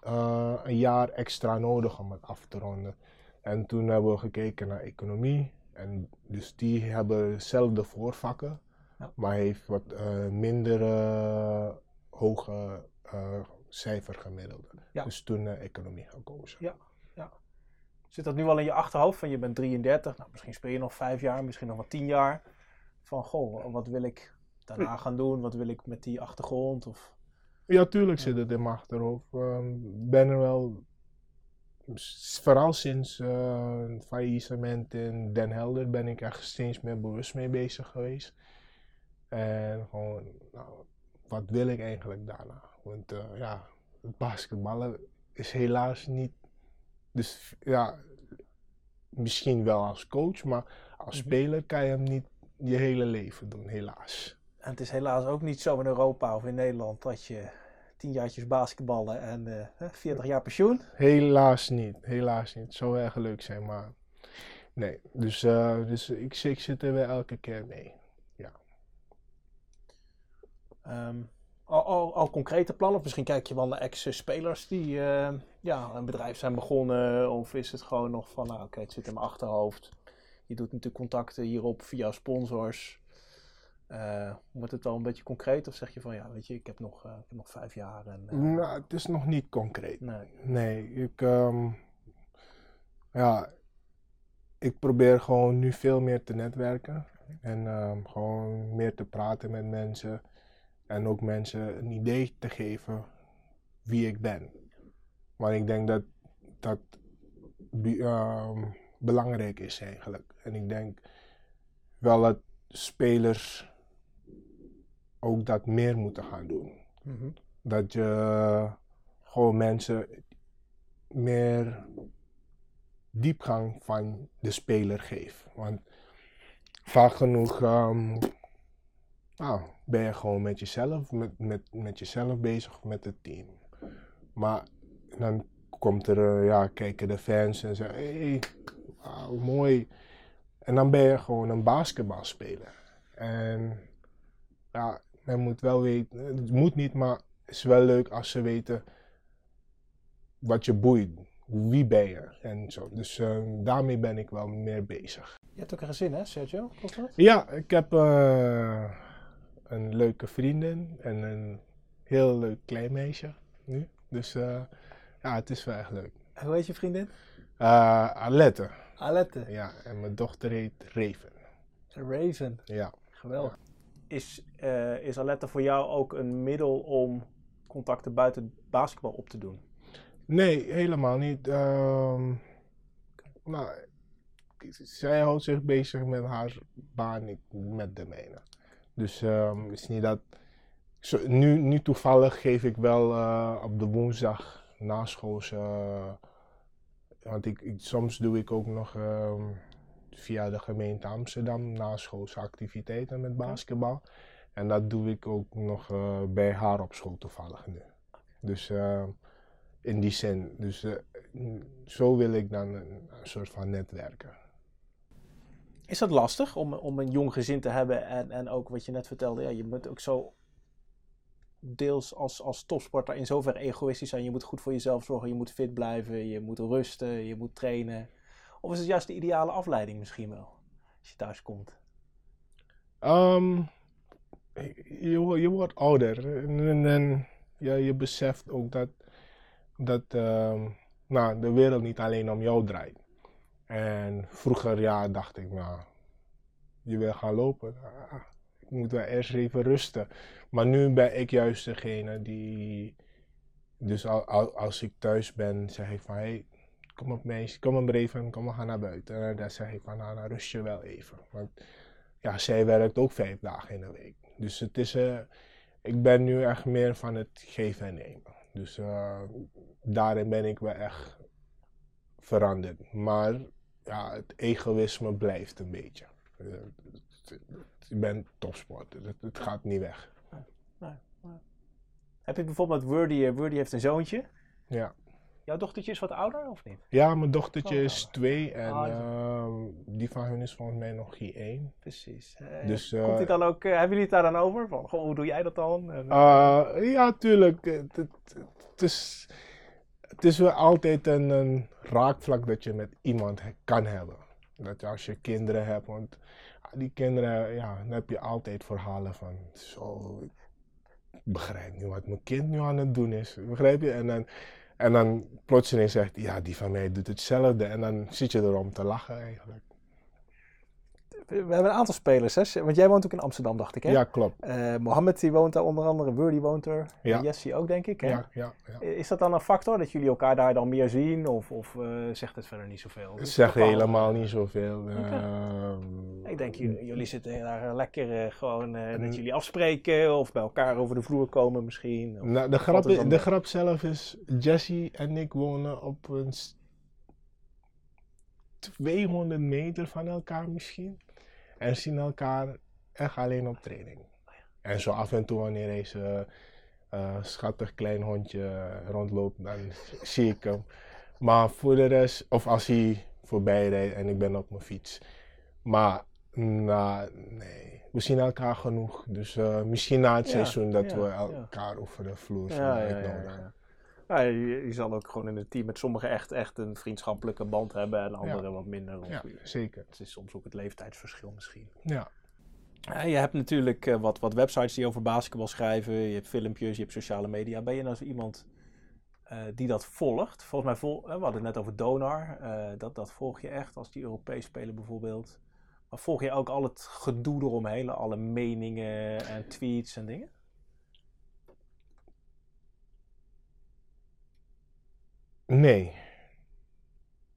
eh, een jaar extra nodig om het af te ronden. En toen hebben we gekeken naar economie. En dus die hebben dezelfde voorvakken. Maar heeft wat eh, minder hoge eh, cijfergemiddelde. Ja. Dus toen eh, economie gekozen. Ja. Zit dat nu al in je achterhoofd van je bent 33, nou, misschien speel je nog vijf jaar, misschien nog wel tien jaar. Van goh, wat wil ik daarna gaan doen? Wat wil ik met die achtergrond? Of... Ja, tuurlijk zit het in mijn achterhoofd. Ehm, ben er wel, vooral sinds het faillissement in Den Helder, ben ik echt steeds meer bewust mee bezig geweest. En gewoon, nou, wat wil ik eigenlijk daarna? Want eh, ja, het basketballen is helaas niet, dus ja, misschien wel als coach, maar als Mhm. speler kan je hem niet je hele leven doen, helaas. En het is helaas ook niet zo in Europa of in Nederland dat je tien jaartjes basketballen en uh, 40 jaar pensioen. Helaas niet, helaas niet. Zou erg leuk zijn, maar nee. Dus, uh, dus ik, ik zit er weer elke keer mee. Um, al, al, al, concrete plannen? Of misschien kijk je wel naar ex-spelers die uh, ja, een bedrijf zijn begonnen. Of is het gewoon nog van, nou oké, het zit in mijn achterhoofd. Je doet natuurlijk contacten hierop via sponsors. Uh, wordt het al een beetje concreet of zeg je van ja, weet je, ik heb nog, uh, ik heb nog vijf jaar? En. Nou, het is nog niet concreet. Nee, nee ik, um, ja, ik probeer gewoon nu veel meer te netwerken en um, gewoon meer te praten met mensen en ook mensen een idee te geven wie ik ben. Maar ik denk dat dat um, belangrijk is eigenlijk. En ik denk wel dat spelers ook dat meer moeten gaan doen. Mm-hmm. Dat je gewoon mensen meer diepgang van de speler geeft. Want vaak genoeg um, nou, ben je gewoon met jezelf, met, met, met jezelf bezig, met het team. Maar dan komt er, uh, ja, kijken de fans en zeggen, hé, hey, wow, mooi. En dan ben je gewoon een basketbalspeler. En ja, men moet wel weten, het moet niet, maar het is wel leuk als ze weten wat je boeit. Wie ben je en zo. Dus uh, daarmee ben ik wel meer bezig. Je hebt ook een gezin, hè, Sergio? Ja, ik heb uh, een leuke vriendin en een heel leuk klein meisje nu. Dus uh, ja, het is wel echt leuk. En hoe heet je vriendin? Alette. Alette? Ja, en mijn dochter heet Raven. Raven? Ja. Geweldig is, uh, is Aletta voor jou ook een middel om contacten buiten basketbal op te doen? Nee, helemaal niet. Uh, nou, zij houdt zich bezig met haar baan, niet met de mijne. Dus is niet dat. Zo, nu, nu toevallig geef ik wel uh, op de woensdag na school. Uh, want ik, ik, soms doe ik ook nog. Uh, via de gemeente Amsterdam na schoolse activiteiten met basketbal. En dat doe ik ook nog uh, bij haar op school toevallig nu. Dus uh, in die zin, dus uh, zo wil ik dan een, een, soort van netwerken. Is dat lastig om, om een jong gezin te hebben en, en ook wat je net vertelde, ja, je moet ook zo deels als, als topsporter in zoverre egoïstisch zijn. Je moet goed voor jezelf zorgen, je moet fit blijven, je moet rusten, je moet trainen. Of is het juist de ideale afleiding misschien wel, als je thuis komt? Um, je, je wordt ouder en, en ja, je beseft ook dat, dat um, nou, de wereld niet alleen om jou draait. En vroeger ja, dacht ik, nou, je wil gaan lopen. Ah, ik moet wel eerst even rusten. Maar nu ben ik juist degene die. Dus als ik thuis ben, zeg ik van hé, hey, kom op meisje, kom op even, kom we gaan naar buiten. En dan zeg ik van, nou, rust je wel even. Want ja, zij werkt ook vijf dagen in de week. Dus het is, uh, ik ben nu echt meer van het geven en nemen. Dus uh, daarin ben ik wel echt veranderd. Maar ja, het egoïsme blijft een beetje. Uh, ik ben topsporter, het, het gaat niet weg. Nee, nee. Heb je bijvoorbeeld Wordy, Wordy heeft een zoontje. Ja. Jouw dochtertje is wat ouder of niet? Ja, mijn dochtertje oh, is twee en ah, uh, die van hun is volgens mij nog geen één. Precies. Uh, dus, uh, Komt hij dan ook, hebben jullie het daar dan over? Van, goh, hoe doe jij dat dan? En, ja, tuurlijk. Het, het, het, is, het is wel altijd een, een, raakvlak dat je met iemand kan hebben. Dat als je kinderen hebt, want die kinderen, ja, dan heb je altijd verhalen van zo, ik begrijp niet wat mijn kind nu aan het doen is. Begrijp je? En dan en dan plotseling zegt ja, die van mij doet hetzelfde. En dan zit je erom te lachen eigenlijk. We hebben een aantal spelers, hè? want jij woont ook in Amsterdam, dacht ik, hè? Ja, klopt. Uh, Mohammed die woont daar onder andere, Wordy woont er, ja. Jesse ook, denk ik, hè? Ja, ja, ja, Is dat dan een factor, dat jullie elkaar daar dan meer zien? Of, of uh, zegt het verder niet zoveel? Het zegt helemaal niet zoveel. Okay. Uh, ik denk, jullie zitten daar lekker uh, gewoon dat jullie afspreken of bij elkaar over de vloer komen misschien. Of, nou, de, grap, de grap zelf is, Jesse en ik wonen op een 200 meter van elkaar misschien. En zien elkaar echt alleen op training. En zo af en toe wanneer deze uh, schattig klein hondje rondloopt, dan zie ik hem. Maar voor de rest, of als hij voorbij rijdt en ik ben op mijn fiets. Maar, nou, nee. We zien elkaar genoeg. Dus uh, misschien na het Ja, seizoen dat ja, we ja. elkaar over de vloer zullen uitnodigen. Ja. Je, je zal ook gewoon in het team met sommigen echt, echt een vriendschappelijke band hebben en anderen wat minder. Ja, zeker. Het is soms ook het leeftijdsverschil misschien. Ja. Ja, je hebt natuurlijk eh, wat, wat websites die over basketbal schrijven. Je hebt filmpjes, je hebt sociale media. Ben je nou zo iemand eh, die dat volgt? Volgens mij, vol, eh, we hadden het net over Donar. eh, dat, dat volg je echt als die Europees spelen bijvoorbeeld. Maar volg je ook al het gedoe eromheen? Alle meningen en tweets en dingen? Nee.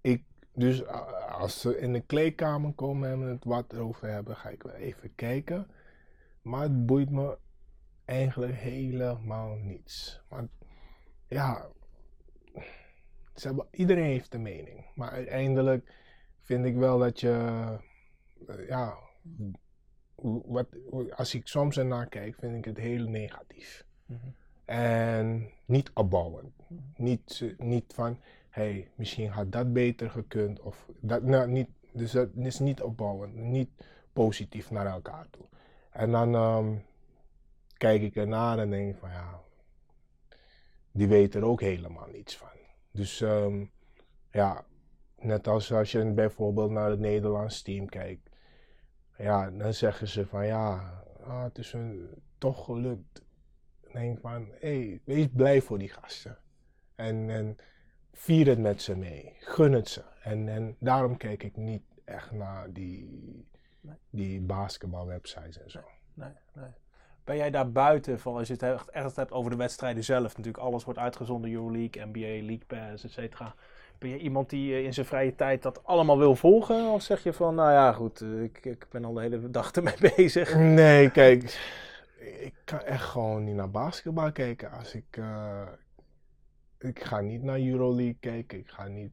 Ik, dus als ze in de kleedkamer komen en we het wat over hebben, ga ik wel even kijken. Maar het boeit me eigenlijk helemaal niets. Maar ja, ze hebben, iedereen heeft een mening. Maar uiteindelijk vind ik wel dat je, eh, ja, wat, als ik soms ernaar kijk, vind ik het heel negatief. En niet opbouwend. Niet, niet van, hey, misschien had dat beter gekund. Of dat, nou, niet, dus dat is niet opbouwend. Niet positief naar elkaar toe. En dan ehm, kijk ik ernaar en denk van, ja, die weten er ook helemaal niets van. Dus ehm, ja, net als als je bijvoorbeeld naar het Nederlands team kijkt. Ja, dan zeggen ze van, ja, ah, het is toch gelukt denk van, hé, hey, wees blij voor die gasten. En, en vier het met ze mee. Gun het ze. En, en daarom kijk ik niet echt naar die, Nee. die basketbalwebsites en zo. Nee, nee. Ben jij daar buiten van, als je het echt, echt hebt over de wedstrijden zelf, natuurlijk alles wordt uitgezonden, Euroleague, NBA, League Pass, et cetera. Ben je iemand die eh, in zijn vrije tijd dat allemaal wil volgen? Of zeg je van, nou ja, goed, eh, ik, ik ben al de hele dag *laughs* ermee bezig. Nee, kijk, ik kan echt gewoon niet naar basketbal kijken. Als ik, eh, ik ga niet naar Euroleague kijken. Ik ga niet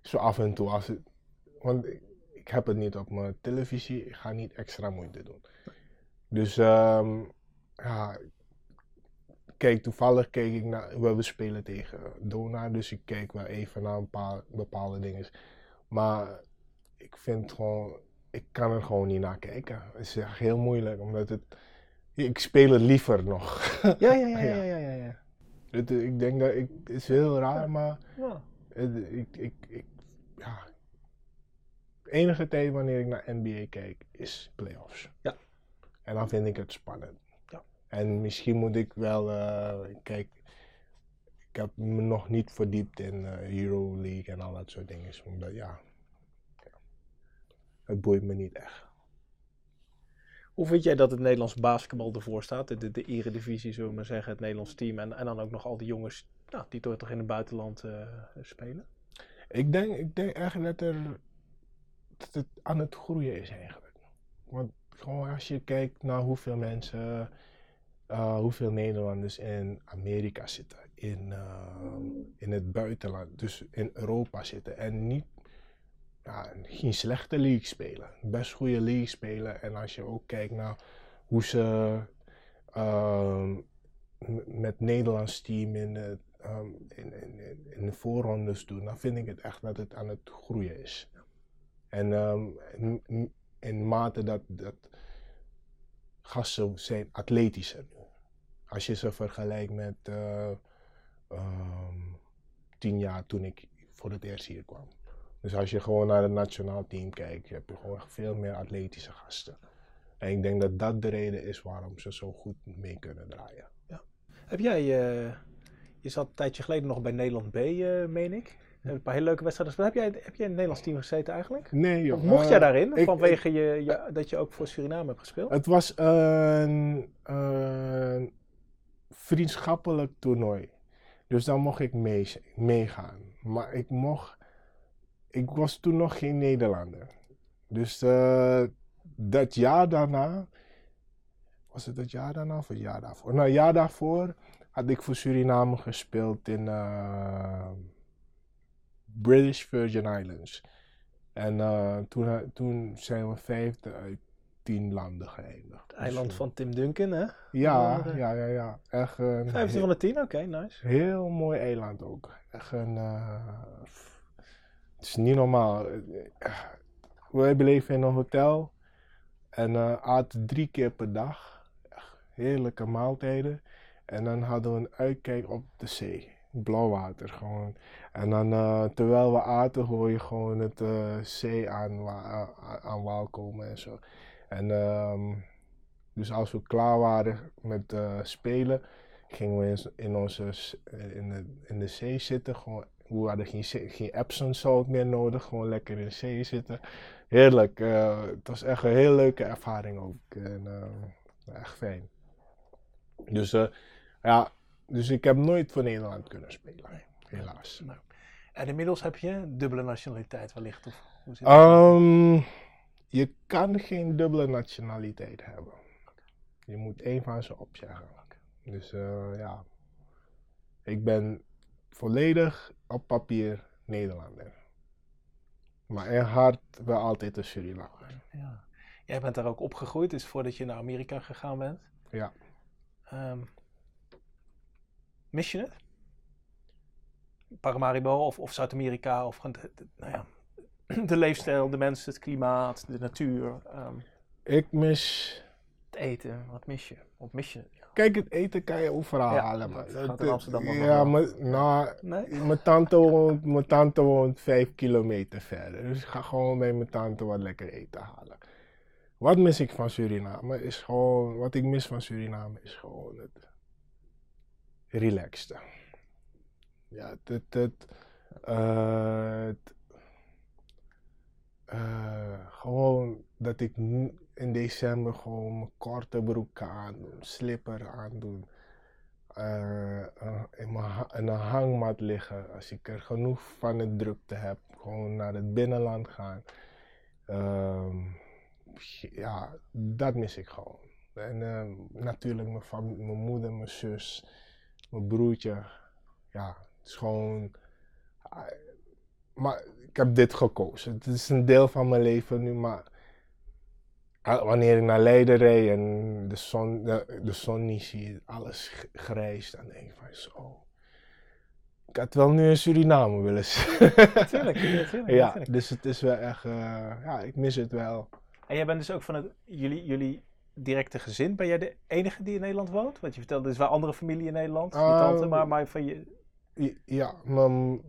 zo af en toe als het, want ik, ik heb het niet op mijn televisie. Ik ga niet extra moeite doen. Dus ehm, ja, kijk, toevallig keek ik naar, we spelen tegen Dona, dus ik keek wel even naar een paar bepaalde dingen. Maar ik vind gewoon, ik kan er gewoon niet naar kijken. Het is echt heel moeilijk, omdat het, ik speel het liever nog. Ja, ja, *laughs* ja, ja, ja, ja. ja. Het, ik denk dat ik, het is heel raar, Ja. maar Ja. het, ik, ik, ik, ja. De enige tijd wanneer ik naar NBA kijk, is playoffs. Ja. En dan vind ik het spannend. Ja. En misschien moet ik wel, eh, kijk, ik heb me nog niet verdiept in eh, Euroleague en al dat soort dingen. Omdat ja, ja, het boeit me niet echt. Hoe vind jij dat het Nederlands basketbal ervoor staat? De, de, eredivisie, zullen we maar zeggen, het Nederlands team. En, en dan ook nog al die jongens nou, die toch toch in het buitenland eh, spelen? Ik denk, ik denk echt dat, er, het aan het groeien is eigenlijk. Want gewoon als je kijkt naar hoeveel mensen, eh, hoeveel Nederlanders in Amerika zitten, in, eh, in het buitenland, dus in Europa zitten en niet, geen slechte league spelen, best goede league spelen. En als je ook kijkt naar hoe ze m- met Nederlands team in de, ehm, in, in, in, de voorrondes doen, dan vind ik het echt dat het aan het groeien is. En ehm, in, mate dat, dat gasten zijn atletischer nu. Als je ze vergelijkt met eh, tien jaar toen ik voor het eerst hier kwam. Dus als je gewoon naar het nationaal team kijkt, heb je gewoon veel meer atletische gasten. En ik denk dat dat de reden is waarom ze zo goed mee kunnen draaien. Heb jij, eh, je zat een tijdje geleden nog bij Nederland B, eh, meen ik. Heb een paar hele leuke wedstrijden. Heb jij, heb jij in het Nederlands team gezeten eigenlijk? Nee, joh. Of mocht eh, jij daarin? ik- vanwege je, je, dat je ook voor Suriname hebt gespeeld? Het was een, een vriendschappelijk toernooi. Dus dan mocht ik mee, meegaan. Maar ik mocht. Ik was toen nog geen Nederlander. Dus eh, dat jaar daarna. Was het het jaar daarna of het jaar daarvoor? Nou, jaar daarvoor had ik voor Suriname gespeeld in eh, British Virgin Islands. En eh, toen, toen zijn we vijfde uit tien landen geëindigd. Het eiland Dus, eh, van Tim Duncan, hè? Ja, ja, ja, ja. Echt een 15 van de 10, oké, nice. heel mooi eiland ook. Echt een. Het is niet normaal. We bleven in een hotel en eh aten drie keer per dag. Heerlijke maaltijden. En dan hadden we een uitkijk op de zee. Blauw water gewoon. En dan eh, terwijl we aten hoor je gewoon het eh, zee aan, aan, komen en zo. En ehm, dus als we klaar waren met spelen, gingen we in, onze in de, in de zee zitten. Gewoon, we hadden geen, geen Epsom salt meer nodig, gewoon lekker in de zee zitten. Heerlijk. eh, het was echt een heel leuke ervaring ook. En, eh, echt fijn. Dus eh, ja, dus ik heb nooit voor Nederland kunnen spelen, helaas. Nou, en inmiddels heb je dubbele nationaliteit wellicht, of hoe zit het? Ehm, je kan geen dubbele nationaliteit hebben. Je moet één van ze opzeggen. Dus eh, ja, ik ben volledig op papier Nederlander. Maar in hart wel altijd een Surinamer. Ja. Jij bent daar ook opgegroeid, dus voordat je naar Amerika gegaan bent. Ja. Ehm, mis je het? Paramaribo of, of Zuid-Amerika of de, de- nou ja, *clears throat* de leefstijl, de mensen, het klimaat, de natuur, ehm, Ik mis. het eten. Wat mis je? Wat mis je? Kijk, het eten kan je overal Ja, halen. dat maar gaat in Amsterdam nog Ja, maar nou, Nee? Mijn tante, woont, mijn tante woont vijf kilometer verder. Dus ik ga gewoon bij mijn tante wat lekker eten halen. Wat mis ik van Suriname is gewoon... Wat ik mis van Suriname is gewoon het relaxte. Ja, het... het, het, eh, het eh, gewoon dat ik in december gewoon mijn korte broek kan aandoen, slipper aandoen eh, in, een hangmat liggen. Als ik er genoeg van de drukte heb, gewoon naar het binnenland gaan. Ehm, ja, dat mis ik gewoon. En ehm, natuurlijk mijn, fam- mijn moeder, mijn zus, mijn broertje. Ja, het is gewoon. ah, maar ik heb dit gekozen. Het is een deel van mijn leven nu, maar Wanneer ik naar Leiden reed en de zon, de, de zon niet zie, alles grijs, dan denk ik van zo. Ik had wel nu in Suriname willen zijn. *laughs* Natuurlijk, natuurlijk. ja, dus het is wel echt, eh, ja, ik mis het wel. En jij bent dus ook van het, jullie, jullie directe gezin. Ben jij de enige die in Nederland woont? Want je vertelde, er is wel andere familie in Nederland, je Ah, tante, maar, maar van je... Ja, mijn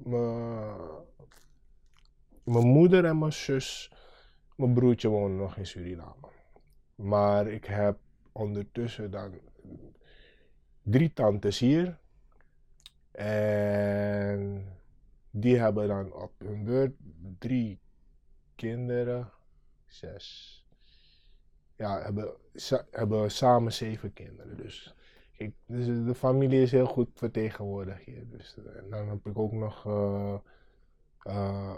moeder en mijn zus, mijn broertje wonen nog in Suriname. Maar ik heb ondertussen dan drie tantes hier. En die hebben dan op hun beurt drie kinderen. Zes. Ja, hebben, hebben samen zeven kinderen. Dus, dus de familie is heel goed vertegenwoordigd hier. Dus, eh, en dan heb ik ook nog eh, eh,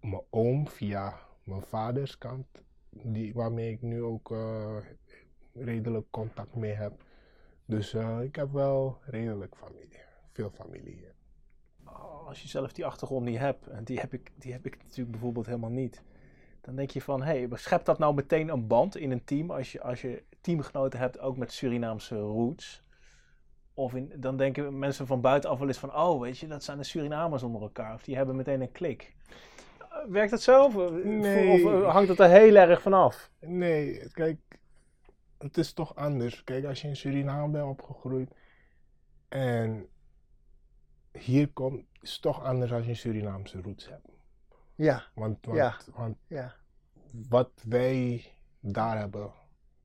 mijn oom via mijn vaders kant. Die, waarmee ik nu ook eh, redelijk contact mee heb. Dus eh, ik heb wel redelijk familie. Veel familie hier. als je zelf die achtergrond niet hebt, en die heb ik, die heb ik natuurlijk bijvoorbeeld helemaal niet, dan denk je van, hé, hey, schept dat nou meteen een band in een team als je, als je teamgenoten hebt, ook met Surinaamse roots? Of in, dan denken mensen van buitenaf wel eens van, oh, weet je, dat zijn de Surinamers onder elkaar, of die hebben meteen een klik. Werkt dat zo? Of, Nee. of hangt het er heel erg vanaf? Nee, kijk, het is toch anders. Kijk, als je in Suriname bent opgegroeid en hier komt, is het toch anders als je een Surinaamse roots hebt. Ja, Want, want, Ja. want ja. wat wij daar hebben,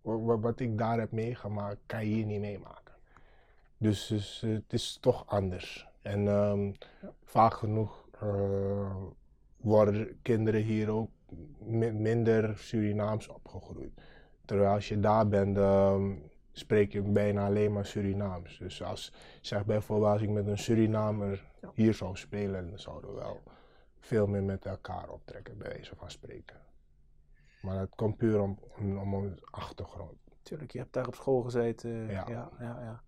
wa- wa- wat ik daar heb meegemaakt, kan je hier niet meemaken. Dus, dus het is toch anders. En ehm, vaak genoeg eh, worden kinderen hier ook mi- minder Surinaams opgegroeid. Terwijl als je daar bent, ehm, spreek je bijna alleen maar Surinaams. Dus als, zeg bijvoorbeeld als ik met een Surinamer Ja. hier zou spelen, dan zouden we wel veel meer met elkaar optrekken, bij wijze van spreken. Maar het komt puur om, om, om een achtergrond. Tuurlijk, je hebt daar op school gezeten. Ja, Ja. ja, ja.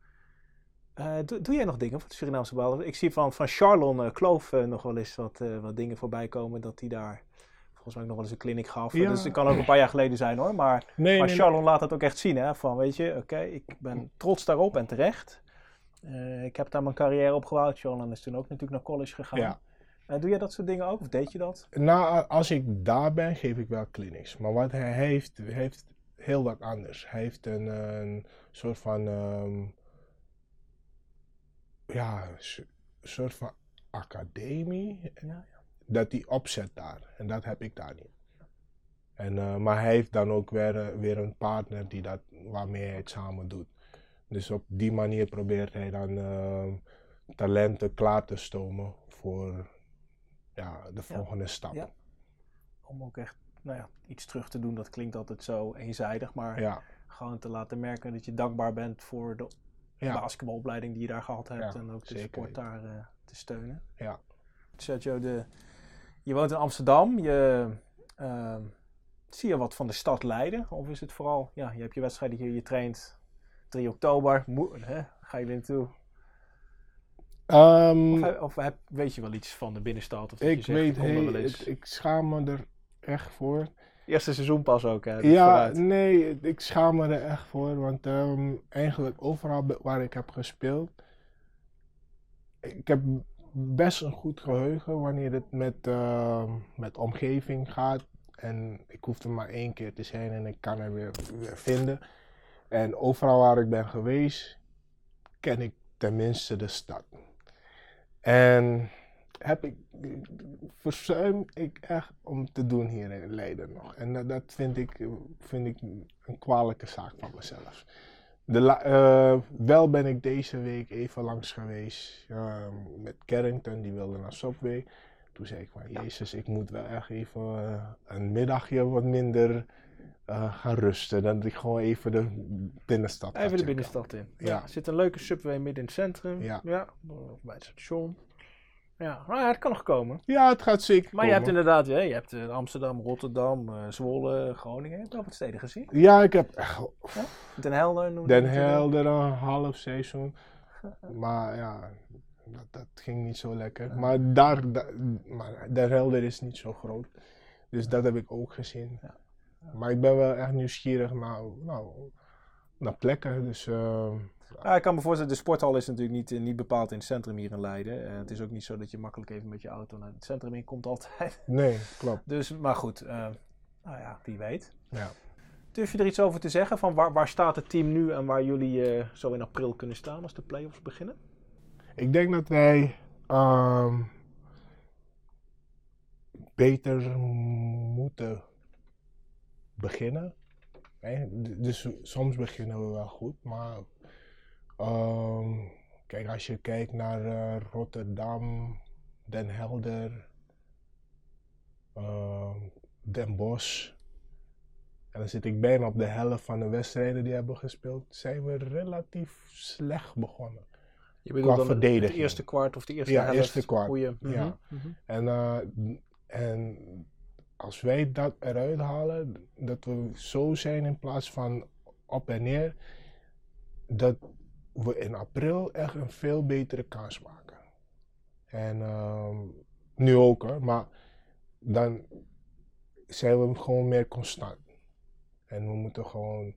Eh, doe, doe jij nog dingen voor de Surinaamse bal? Ik zie van, van Charlon eh, Kloof eh, nog wel eens wat, wat dingen voorbij komen dat hij daar volgens mij nog wel eens een clinic gaf. Ja. Dus het kan ook een paar jaar geleden zijn hoor. Maar, Nee, maar nee, Charlon laat dat ook echt zien. Hè? Van weet je, oké, ik ben trots daarop en terecht. Ik heb daar mijn carrière opgebouwd. Charlon is toen ook natuurlijk naar college gegaan. Ja. Doe jij dat soort dingen ook? Of deed je dat? Nou, als ik daar ben, geef ik wel clinics. Maar wat hij heeft, heeft heel wat anders. Hij heeft een, een soort van, ehm, ja, een soort van academie. Ja, Dat hij opzet daar. En dat heb ik daar niet. En, eh, maar hij heeft dan ook weer, eh, weer een partner die dat, waarmee hij het samen doet. Dus op die manier probeert hij dan ehm, talenten klaar te stomen voor ja, de volgende stap. Ja. Om ook echt nou ja, iets terug te doen. Dat klinkt altijd zo eenzijdig. Maar gewoon te laten merken dat je dankbaar bent voor de Ja. basketbalopleiding die je daar gehad hebt. Ja, en ook de zeker sport daar eh, te steunen. Ja. Sergio, de, je woont in Amsterdam. Je, ehm, zie je wat van de stad Leiden? Of is het vooral, ja, je hebt je wedstrijden hier, je traint 3 oktober. Moe, hè, ga je er naartoe? Ehm, Of, he- of heb, weet je wel iets van de binnenstad? Of dat je ik zegt, weet, hey, wel eens. ik, ik schaam me er echt voor. Eerste seizoen pas ook, hè? dus Ja, vooruit. nee, ik schaam me er echt voor. Want ehm, eigenlijk overal waar ik heb gespeeld, ik heb best een goed geheugen wanneer het met, ehm, met omgeving gaat. En ik hoef er maar één keer te zijn en ik kan er weer, weer vinden. En overal waar ik ben geweest, ken ik tenminste de stad. En heb ik, verzuim ik echt om te doen hier in Leiden nog. En dat, dat vind, ik, vind ik een kwalijke zaak van mezelf. De la- eh, wel ben ik deze week even langs geweest ehm, met Carrington, die wilde naar Subway. Toen zei ik van, jezus, ik moet wel echt even eh, een middagje wat minder eh, gaan rusten. Dat ik gewoon even de binnenstad Even de binnenstad in. Ja. Ja. er zit een leuke subway midden in het centrum. Ja. of bij het station. Ja, nou ja, het kan nog komen. Ja, het gaat zeker Maar je hebt inderdaad, je hebt eh, Amsterdam, Rotterdam, eh, Zwolle, Groningen. Je hebt wel wat steden gezien. Ja, ik heb echt Den Helder noemde Den je. Helder een half seizoen. *laughs* Maar ja, dat, dat ging niet zo lekker. Maar, daar, da- maar Den Helder is niet zo groot. Dus dat heb ik ook gezien. Ja. Maar ik ben wel echt nieuwsgierig naar, nou, naar plekken. Dus Ja, ik kan me voorstellen, de sporthal is natuurlijk niet, eh, niet bepaald in het centrum hier in Leiden. Eh, het is ook niet zo dat je makkelijk even met je auto naar het centrum in komt altijd. *laughs* nee, klopt. Dus, maar goed, eh, nou ja, wie weet. Ja. Durf je er iets over te zeggen? Van waar, waar staat het team nu en waar jullie zo in april kunnen staan als de play-offs beginnen? Ik denk dat wij ehm, beter moeten beginnen. Dus soms beginnen we wel goed, maar ehm, kijk, als je kijkt naar eh, Rotterdam, Den Helder, ehm, Den Bosch. En dan zit ik bijna op de helft van de wedstrijden die hebben gespeeld, zijn we relatief slecht begonnen. Je Qua bedoelt dan het verdediging. eerste kwart of de eerste Ja, helft? eerste kwart, Hoe je, ja. Mhm, mhm. En, eh, en als wij dat eruit halen, dat we zo zijn in plaats van op en neer, dat we in april echt een veel betere kans maken. En ehm, nu ook hoor, maar dan zijn we gewoon meer constant. En we moeten gewoon,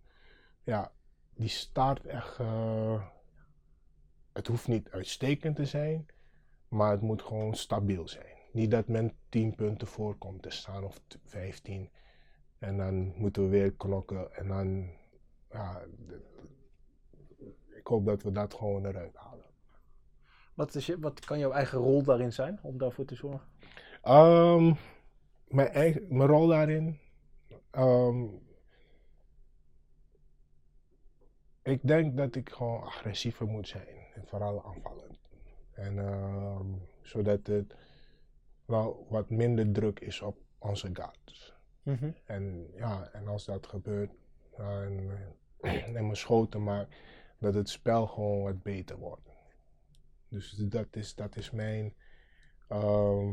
ja, die start echt, eh, het hoeft niet uitstekend te zijn, maar het moet gewoon stabiel zijn. Niet dat men 10 punten voor komt te staan of t- 15. En dan moeten we weer knokken. En dan, ja, hoop dat we dat gewoon eruit halen. Wat, is je, wat kan jouw eigen rol daarin zijn om daarvoor te zorgen? Ehm, mijn, eigen, mijn rol daarin. ehm, ik denk dat ik gewoon agressiever moet zijn. En vooral aanvallend. En ehm, zodat het wel wat minder druk is op onze guards. En ja, en als dat gebeurt, en, en mijn schoten maar dat het spel gewoon wat beter wordt. Dus dat is, dat is mijn, ehm,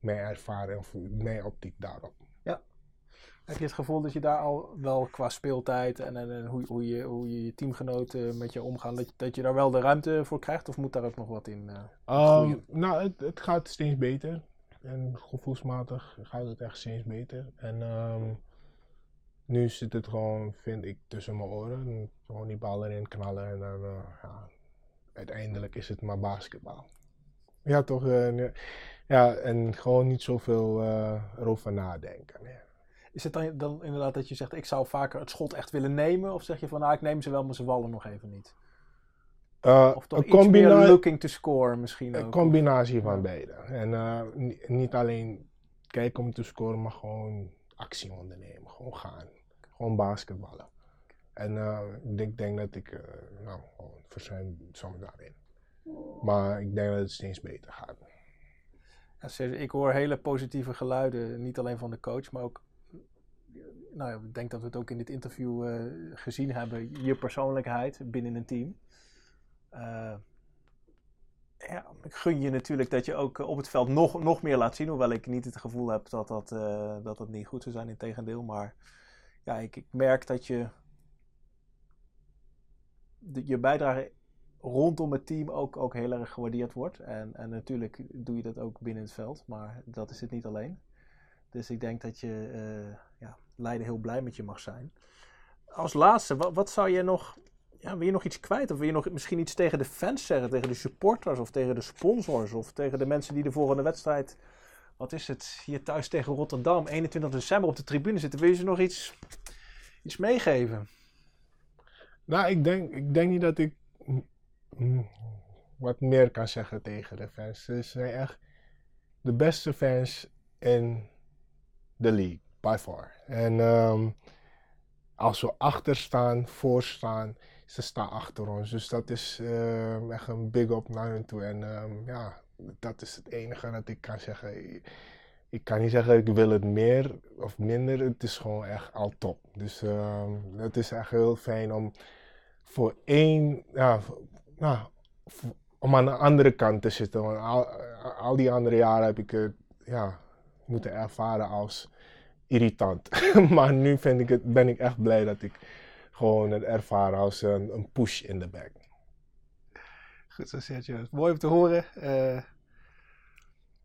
mijn ervaring of mijn optiek daarop. Heb je het gevoel dat je daar al wel qua speeltijd en, en, en hoe, hoe, je, hoe je je teamgenoten met je omgaan, dat, je- dat je daar wel de ruimte voor krijgt? Of moet daar ook nog wat in? Goeie. nou, het, het gaat steeds beter. En gevoelsmatig gaat het echt steeds beter. En ehm, nu zit het gewoon, vind ik, tussen mijn oren. Gewoon die bal erin knallen en dan, uh, ja, uiteindelijk is het maar basketbal. Ja, toch? Uh, ja, en gewoon niet zoveel uh, erover nadenken. Ja. Is het dan, dan inderdaad dat je zegt, ik zou vaker het schot echt willen nemen? Of zeg je van, nou, ik neem ze wel, maar ze vallen nog even niet? Uh, of toch iets meer looking to score misschien Een combinatie van beide. En niet alleen kijken om te scoren, maar gewoon actie ondernemen. Gewoon gaan. Gewoon basketballen. En uh, ik denk dat ik, nou, gewoon verzuim soms daarin. Maar ik denk dat het steeds beter gaat. Ja, ik hoor hele positieve geluiden, niet alleen van de coach, maar ook nou, ik denk dat we het ook in dit interview uh, gezien hebben, je persoonlijkheid binnen een team. Uh, ja, ik gun je natuurlijk dat je ook op het veld nog, nog meer laat zien. Hoewel ik niet het gevoel heb dat dat, uh, dat, dat niet goed zou zijn, in tegendeel. Maar ja, ik, merk dat je je bijdrage rondom het team ook, ook heel erg gewaardeerd wordt. En, en natuurlijk doe je dat ook binnen het veld, maar dat is het niet alleen. Dus ik denk dat je uh, ja, Leiden heel blij met je mag zijn. Als laatste, wat, wat zou je nog ja, wil je nog iets kwijt? Of wil je nog misschien iets tegen de fans zeggen? Tegen de supporters of tegen de sponsors? Of tegen de mensen die de volgende wedstrijd... Wat is het? Hier thuis tegen Rotterdam, 21 december op de tribune zitten. Wil je ze nog iets, iets meegeven? Nou, ik denk, ik denk niet dat ik wat meer kan zeggen tegen de fans. Ze zijn echt de beste fans in de league, by far. En um, als we achter staan, voor staan, ze staan achter ons. Dus dat is uh, echt een big up naar hen toe. En um, ja, dat is het enige dat ik kan zeggen. Ik, kan niet zeggen ik wil het meer of minder. Het is gewoon echt al top. Dus uh, het is echt heel fijn om voor één, ja, nou, om aan de andere kant te zitten. Want al, al die andere jaren heb ik het ja, moeten ervaren als irritant. *laughs* maar nu vind ik het, ben ik echt blij dat ik gewoon het ervaren als een, een push in de back. Goed zo, Sergio. Mooi om te horen. Uh,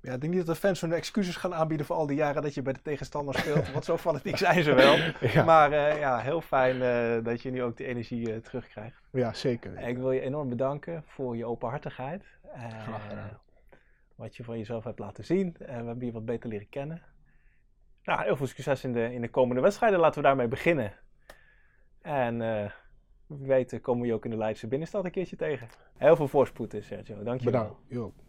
ja, ik denk niet dat de fans hun excuses gaan aanbieden voor al die jaren dat je bij de tegenstander speelt. Want zo fanatiek zijn ze wel. *laughs* ja. Maar uh, ja, heel fijn uh, dat je nu ook de energie terugkrijgt. Ja, zeker. Ik wil je enorm bedanken voor je openhartigheid. wat je van jezelf hebt laten zien. we hebben je wat beter leren kennen. Nou, heel veel succes in de, in de komende wedstrijden. Laten we daarmee beginnen. En wie weet komen we je ook in de Leidse binnenstad een keertje tegen. Heel veel voorspoed, Sergio. Dank je wel. Bedankt.